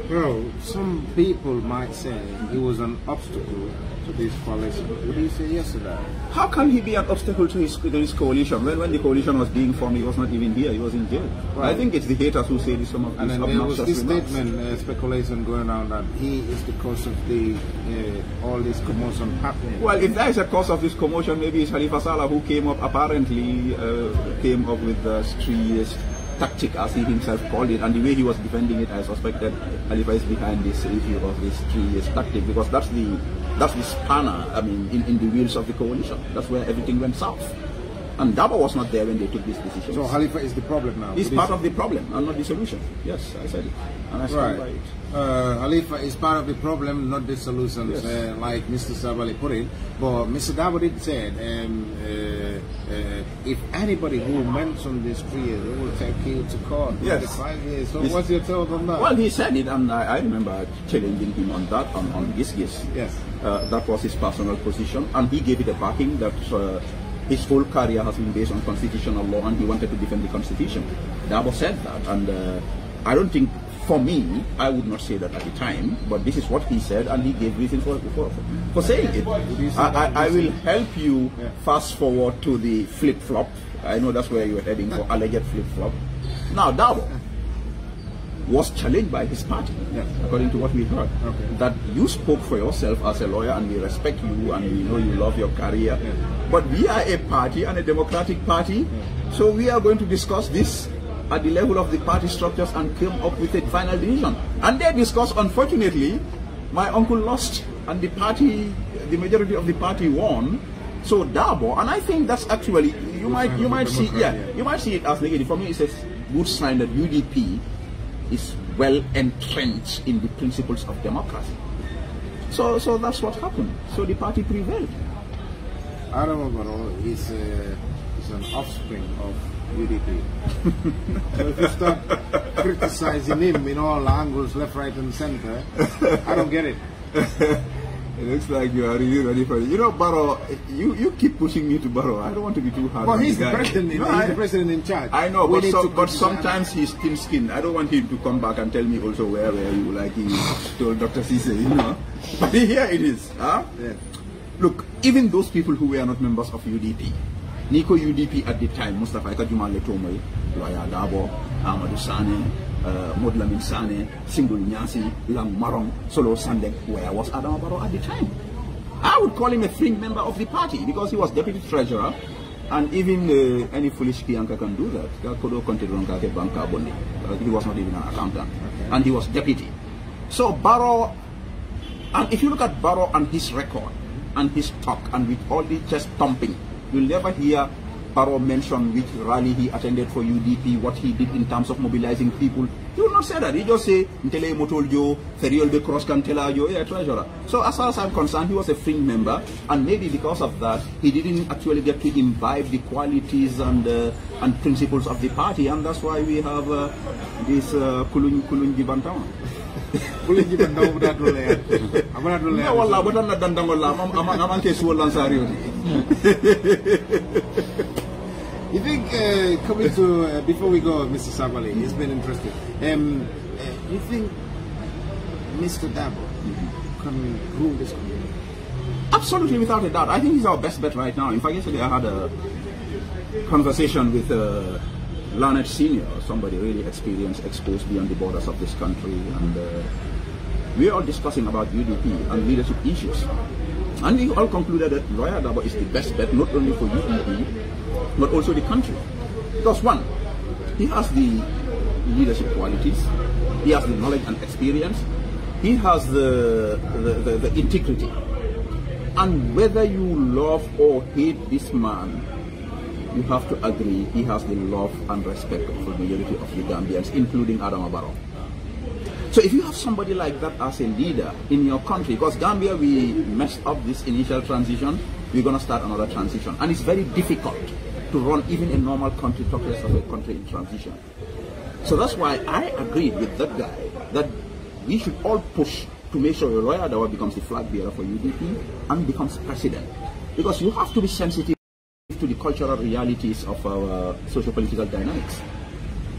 Well, some people might say he was an obstacle to this coalition. What do you say yes to that? How can he be an obstacle to his, to his coalition? When, when the coalition was being formed, he was not even here, he was in jail. Right. I think it's the haters who say this, some of And then there was this remarks. statement, uh, speculation going around that he is the cause of the uh, all this commotion happening. Well, if there is a cause of this commotion, maybe it's Khalifa Sallah who came up, apparently uh, came up with the street tactic, as he himself called it, and the way he was defending it, I suspected Khalifa is behind this issue of this three years tactic, because that's the that's the spanner, I mean, in, in the wheels of the coalition. That's where everything went south. And Dabo was not there when they took this decision. so Khalifa is the problem now. He's part of the problem and not the solution. Yes, I said it. And I stand by it. Uh, Khalifa is part of the problem, not the solution, Yes. uh, like Mr. Sabally put it. But Mr. Darboe did said, um, uh, uh, if anybody who mentioned this tree, they will take you to court. Yes. Five years. So Yes. what's your thought on that? Well, he said it, and I, I remember challenging him on that, on, on this case. Yes. Uh, that was his personal position, and he gave it a backing that uh, his whole career has been based on constitutional law, and he wanted to defend the constitution. Darboe said that, and uh, I don't think, for me, I would not say that at the time, but this is what he said, and he gave reason for for, for saying it. I, I, I will help you fast forward to the flip flop. I know that's where you were heading for alleged flip flop. Now, Darboe was challenged by his party, Yes. according to what we heard. Okay. That you spoke for yourself as a lawyer and we respect you and we know you love your career. But we are a party and a democratic party, so we are going to discuss this at the level of the party structures and came up with a final decision. And they discussed, unfortunately, my uncle lost and the party, the majority of the party won. So Darboe, and I think that's actually you might you might see yeah yeah. you might see it as negative. For me, it's a good sign that UDP is well entrenched in the principles of democracy. So, so that's what happened. So the party prevailed. Adam Barrow is, uh, is an offspring of So if you start criticizing him in all angles, left, right, and center, I don't get it. It looks like you are really ready for it. You know, Barrow, you, you keep pushing me to Barrow. I don't want to be too hard. Well, he's the guy. president. He's I, the president in charge. I know, We but, so, but sometimes he's thin skinned. I don't want him to come back and tell me also where were you, like he told Dr. Cisse, you know. But here it is. Huh? Yeah. Look, even those people who were not members of UDP, Nico UDP at the time, Mustafa Ikajuma Letomoy, Loya Darboe, Amadou Sane, uh, Sane, Singul Nyasi, Lang Marong, Solo Sandek, where was Adam Barrow at the time? I would call him a fringe member of the party because he was deputy treasurer and even uh, any foolish Kianka can do that. Uh, He was not even an accountant. And he was deputy. So Barrow and if you look at Barrow and his record and his talk and with all the chest thumping, you'll never hear Barrow mention which rally he attended for UDP, what he did in terms of mobilizing people. He will not say that. He just say, Ntele Motoljo, Feriol Be Cross Cantelajo, yeah, treasurer. So as far as I'm concerned, he was a fringe member, and maybe because of that, he didn't actually get to imbibe the qualities and uh, and principles of the party, and that's why we have uh, this uh, Kulun Kulunji Bantawa. Ya. Ya? Am am am ke You think, uh, coming to, uh, before we go, Mr. Sabally, it's been interesting. Um, uh, you think Mr. Darboe can rule this country? Absolutely, without a doubt. I think he's our best bet right now. In fact, yesterday I had a conversation with uh, Lanet Senior, somebody really experienced, exposed beyond the borders of this country, and uh, we are discussing about UDP and leadership issues. And we all concluded that Lawyer Darboe is the best bet, not only for UDP, but also the country. Because one, he has the leadership qualities, he has the knowledge and experience, he has the, the, the, the integrity. And whether you love or hate this man, you have to agree he has the love and respect of the majority of the Ugandans, including Adam Barrow. So if you have somebody like that as a leader in your country, because Gambia we messed up this initial transition, we're going to start another transition. And it's very difficult to run even a normal country, talk less of a country in transition. So that's why I agreed with that guy that we should all push to make sure Royal Darboe becomes the flag bearer for UDP and becomes president. Because you have to be sensitive to the cultural realities of our socio-political dynamics.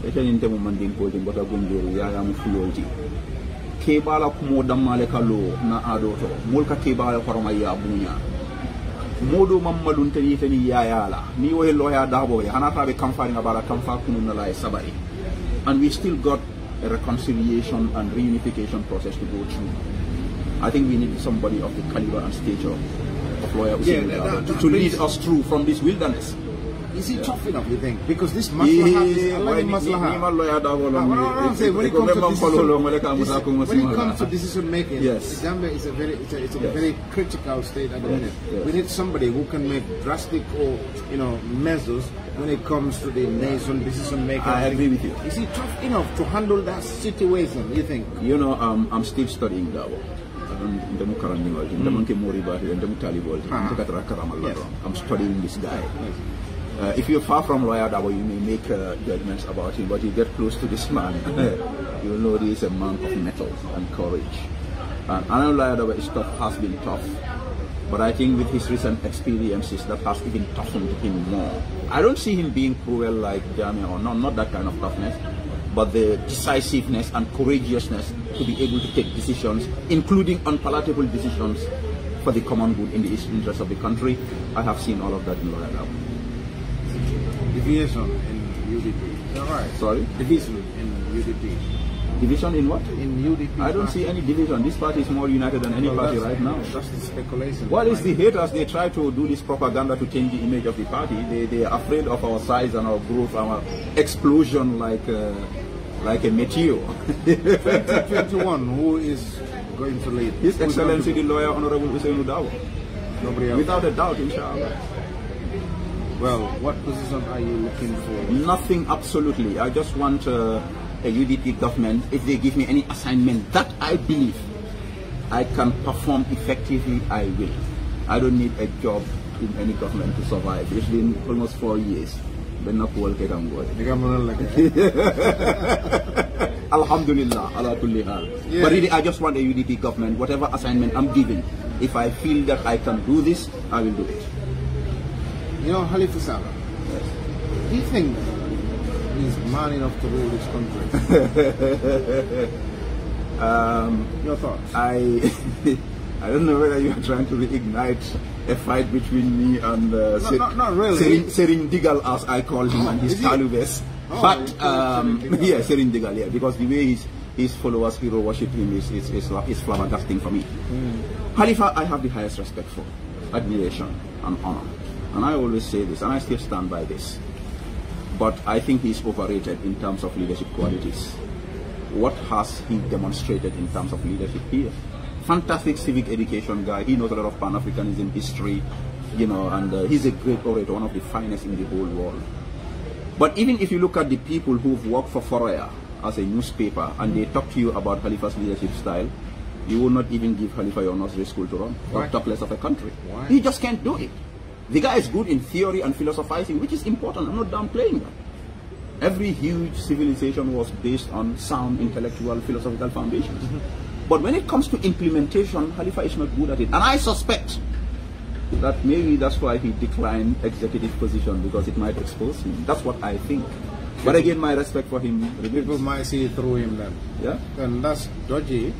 Ete ninte mu mandin ko tin bota gunjuru ya ya mu fulolti. kebala kumo dammale ka lo na ado to mol ka kebala koroma ya bunya. Modo mamadou tani tani yayala ni wo ya darboe ya. Hana tabe kamfani ngabala kamfa kunu na sabari and we still got a reconciliation and reunification process to go through. I think we need somebody of the caliber and stature of lawyer Hussein Yeah, that- to, that to lead us through from this wilderness Is he tough enough, you think? Because this maslaha is Allah Why ni- ni- maslaha. lawyer Darboe Ah, long what ni- I'm it- saying, when it comes to remember follow long, wale ka musa kung decision, when it masimula. comes to decision making, Yes. Gambia is a very it's a, it's a Yes. very critical state at the minute. yes. We need somebody who can make drastic or you know measures when it comes to the nation decision making. I agree with you. Is he tough enough to handle that situation? You think? You know, um, I'm still studying Darboe. Ndemu ndemu ke ndemu talibol ndemu katara karamal Yes. I'm studying this guy. Uh, if you're far from lawyer Darboe you may make uh, judgments about him but you get close to this man you'll know he is a man of metal and courage. And I know lawyer Darboe is tough has been tough but I think with his recent experiences that has even toughened him more. I don't see him being cruel like Jammeh or not not that kind of toughness but the decisiveness and courageousness to be able to take decisions, including unpalatable decisions for the common good in the interest of the country. I have seen all of that in Darboe. Deviation in UDP. Sorry? Division in UDP. Division in what? In UDP. I don't see any division. This party is more united than any Well, party right now. That's the speculation. What is the haters? They try to do this propaganda to change the image of the party. They, they are afraid of our size and our growth, our explosion like uh, like a meteor. 2021? Who is going to lead? His Who's Excellency the lawyer Honorable Ousainou Darboe. Nobody else. Without a doubt, inshallah. Well, what position are you looking for? Nothing absolutely. I just want uh, a UDP government, if they give me any assignment that I believe I can perform effectively, I will. I don't need a job in any government to survive. It's been almost four years. Ben not kuwal kay kang buhay. Di ka muna lagi. Alhamdulillah, ala kulli hal. But really, I just want a UDP government, whatever assignment I'm given. If I feel that I can do this, I will do it. You know, Halifa Sallah, do you think he's man enough to rule this country? Um, Your thoughts? I I don't know whether you are trying to reignite a fight between me and uh, No, not- not really. Serin, Digal, as I call him, and his is? Talubes. Oh, but um, yeah, Serin Digal, yeah, because the way his his followers hero worship him is is, is, is flabbergasting for me. Hmm. Khalifa, I have the highest respect for, admiration, and honor, and I always say this, and I still stand by this. But I think he's overrated in terms of leadership qualities what has he demonstrated in terms of leadership here? Fantastic civic education guy. He knows a lot of Pan Africanism history, you know, and uh, he's a great orator, one of the finest in the whole world. But even if you look at the people who've worked for Foroyaa as a newspaper and they talk to you about Khalifa's leadership style, you will not even give Khalifa your nursery school to run, or talk less of a country. Why? He just can't do it. The guy is good in theory and philosophizing, which is important. I'm not downplaying that. Every huge civilization was based on sound intellectual, philosophical foundations. Mm-hmm. But when it comes to implementation, Khalifa is not good at it. And I suspect that maybe that's why he declined executive position because it might expose him. That's what I think. But again, my respect for him People might see through him then. Yeah. And that's dodgy.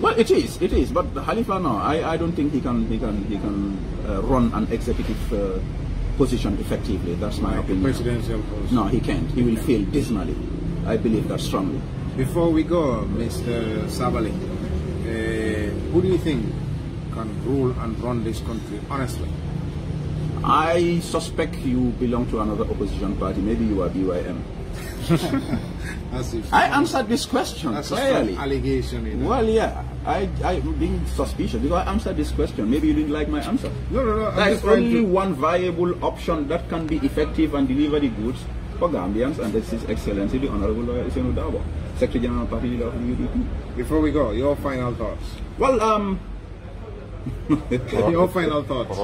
Well, it is, it is. But Khalifa, no, I, I don't think he can, he can, he can uh, run an executive uh, position effectively. That's my Like opinion. presidential post. No, he can't. He will fail dismally. I believe that strongly. Before we go, Mr. Sabally, uh, who do you think can rule and run this country honestly? I suspect you belong to another opposition party. Maybe you are BYM. I answered this question that's clearly. allegation. You know? Well, yeah, I, I'm being suspicious because I answered this question. Maybe you didn't like my answer. no, no, no. I'm There just is trying only to. one viable option that can be effective and deliver the goods for Gambians, and that's His Excellency, the Honorable Lawyer Ousainou Darboe, Secretary General Party Leader of the UDP. Before we go, your final thoughts. Well, um, your final thoughts.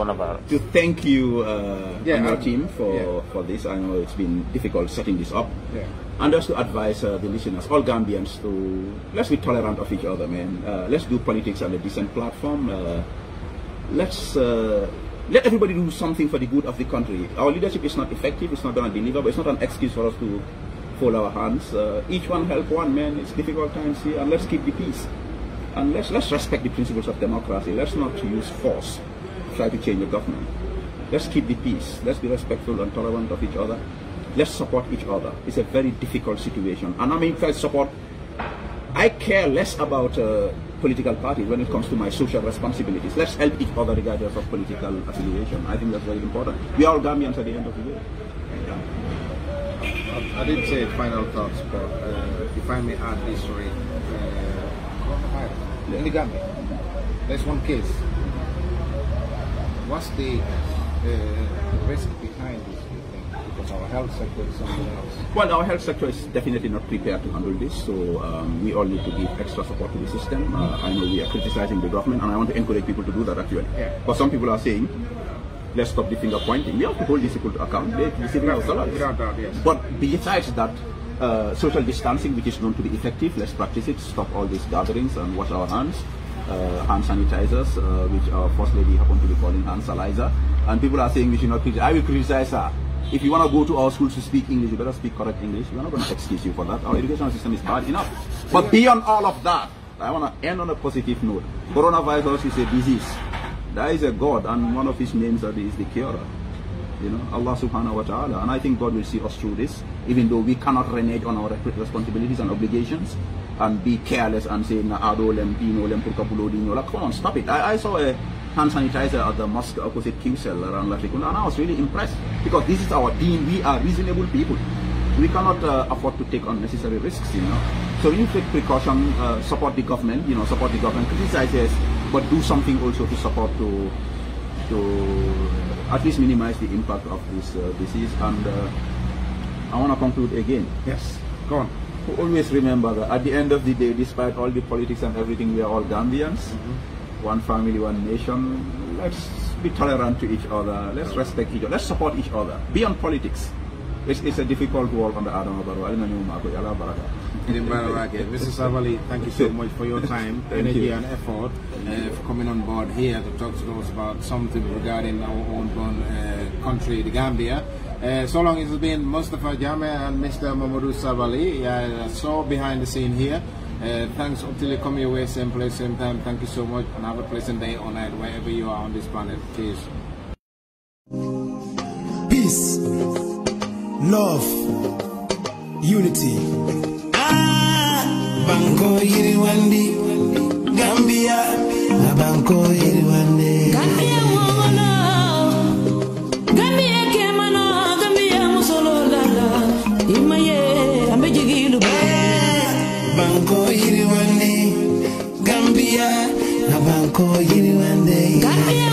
to thank you uh, Yeah, and your um, team for, yeah. for this. I know it's been difficult setting this up. Yeah. And just to advise uh, the listeners, all Gambians, to let's be tolerant of each other, man. Uh, let's do politics on a decent platform. Uh, let's uh, let everybody do something for the good of the country. Our leadership is not effective. It's not going to deliver, but it's not an excuse for us to fold our hands. Uh, each one help one, man. It's difficult times here, and let's keep the peace. And let's, let's respect the principles of democracy. Let's not use force to try to change the government. Let's keep the peace. Let's be respectful and tolerant of each other. Let's support each other. It's a very difficult situation. And I mean, I support, I care less about uh, political parties when it comes to my social responsibilities. Let's help each other regardless of political affiliation. I think that's very important. We are all Gambians at the end of the day. I did say final thoughts, but uh, if I may add this story, uh, in the Gambia, there's one case. What's the uh, risk behind this? Because our health sector is something else. Well, our health sector is definitely not prepared to handle this, so um, we all need to give extra support to the system. Uh, I know we are criticizing the government, and I want to encourage people to do that actually. Yeah. But some people are saying, let's stop the finger pointing. We have to hold these people to account. They're receiving our salaries. Without doubt, yes. But besides that, uh, social distancing, which is known to be effective, let's practice it. Stop all these gatherings and wash our hands. Uh, hand sanitizers, uh, which our first lady happened to be calling hand sanitizer. And people are saying we should not criticize. I will criticize her. If you want to go to our schools to speak English, you better speak correct English. We're not going to excuse you for that. Our education system is bad enough. But beyond all of that, I want to end on a positive note. Coronavirus is a disease. There is a God, and one of his names are- is the curer. You know, Allah subhanahu wa ta'ala. And I think God will see us through this, even though we cannot renege on our responsibilities and obligations and be careless and say, na ado lem dino lem purkapulo dino. Like, come on, stop it. I, I saw a hand sanitizer at the mosque opposite QCell around Latrikunda, and I was really impressed because this is our deen. We are reasonable people. We cannot uh, afford to take unnecessary risks, you know. So we need to take precaution, uh, support the government, you know, support the government, criticize yes, but do something also to support to to at least minimize the impact of this uh, disease. And uh, I want to conclude again. Yes. Go on. Always remember that at the end of the day, despite all the politics and everything, we are all Gambians, one family, one nation. Let's be tolerant to each other. Let's respect each other. Let's support each other. Beyond politics. It's, it's a difficult world under Adama Barrow. I don't know, Marco. Allah Baraka. In Bararake. Mr. Sabally, thank you so much for your time, energy, you. and effort uh, for coming on board here to talk to us about something regarding our own born uh, country, the Gambia. Uh, so long it's been Mustafa Jame and Mr. Momodou Sabally. Yeah, so behind the scene here. Uh, thanks until you come your way, same place, same time. Thank you so much, and have a pleasant day or night wherever you are on this planet. Cheers. Peace, love, unity. Banko Yiriwandi, Gambia, na Banko Yiriwandi. Gambia mogono, Gambia kemano, Gambia musolo lala. Imaye, ambe jigilu eh, Banko Yiriwandi, Gambia, na Banko Yiriwandi. Gambia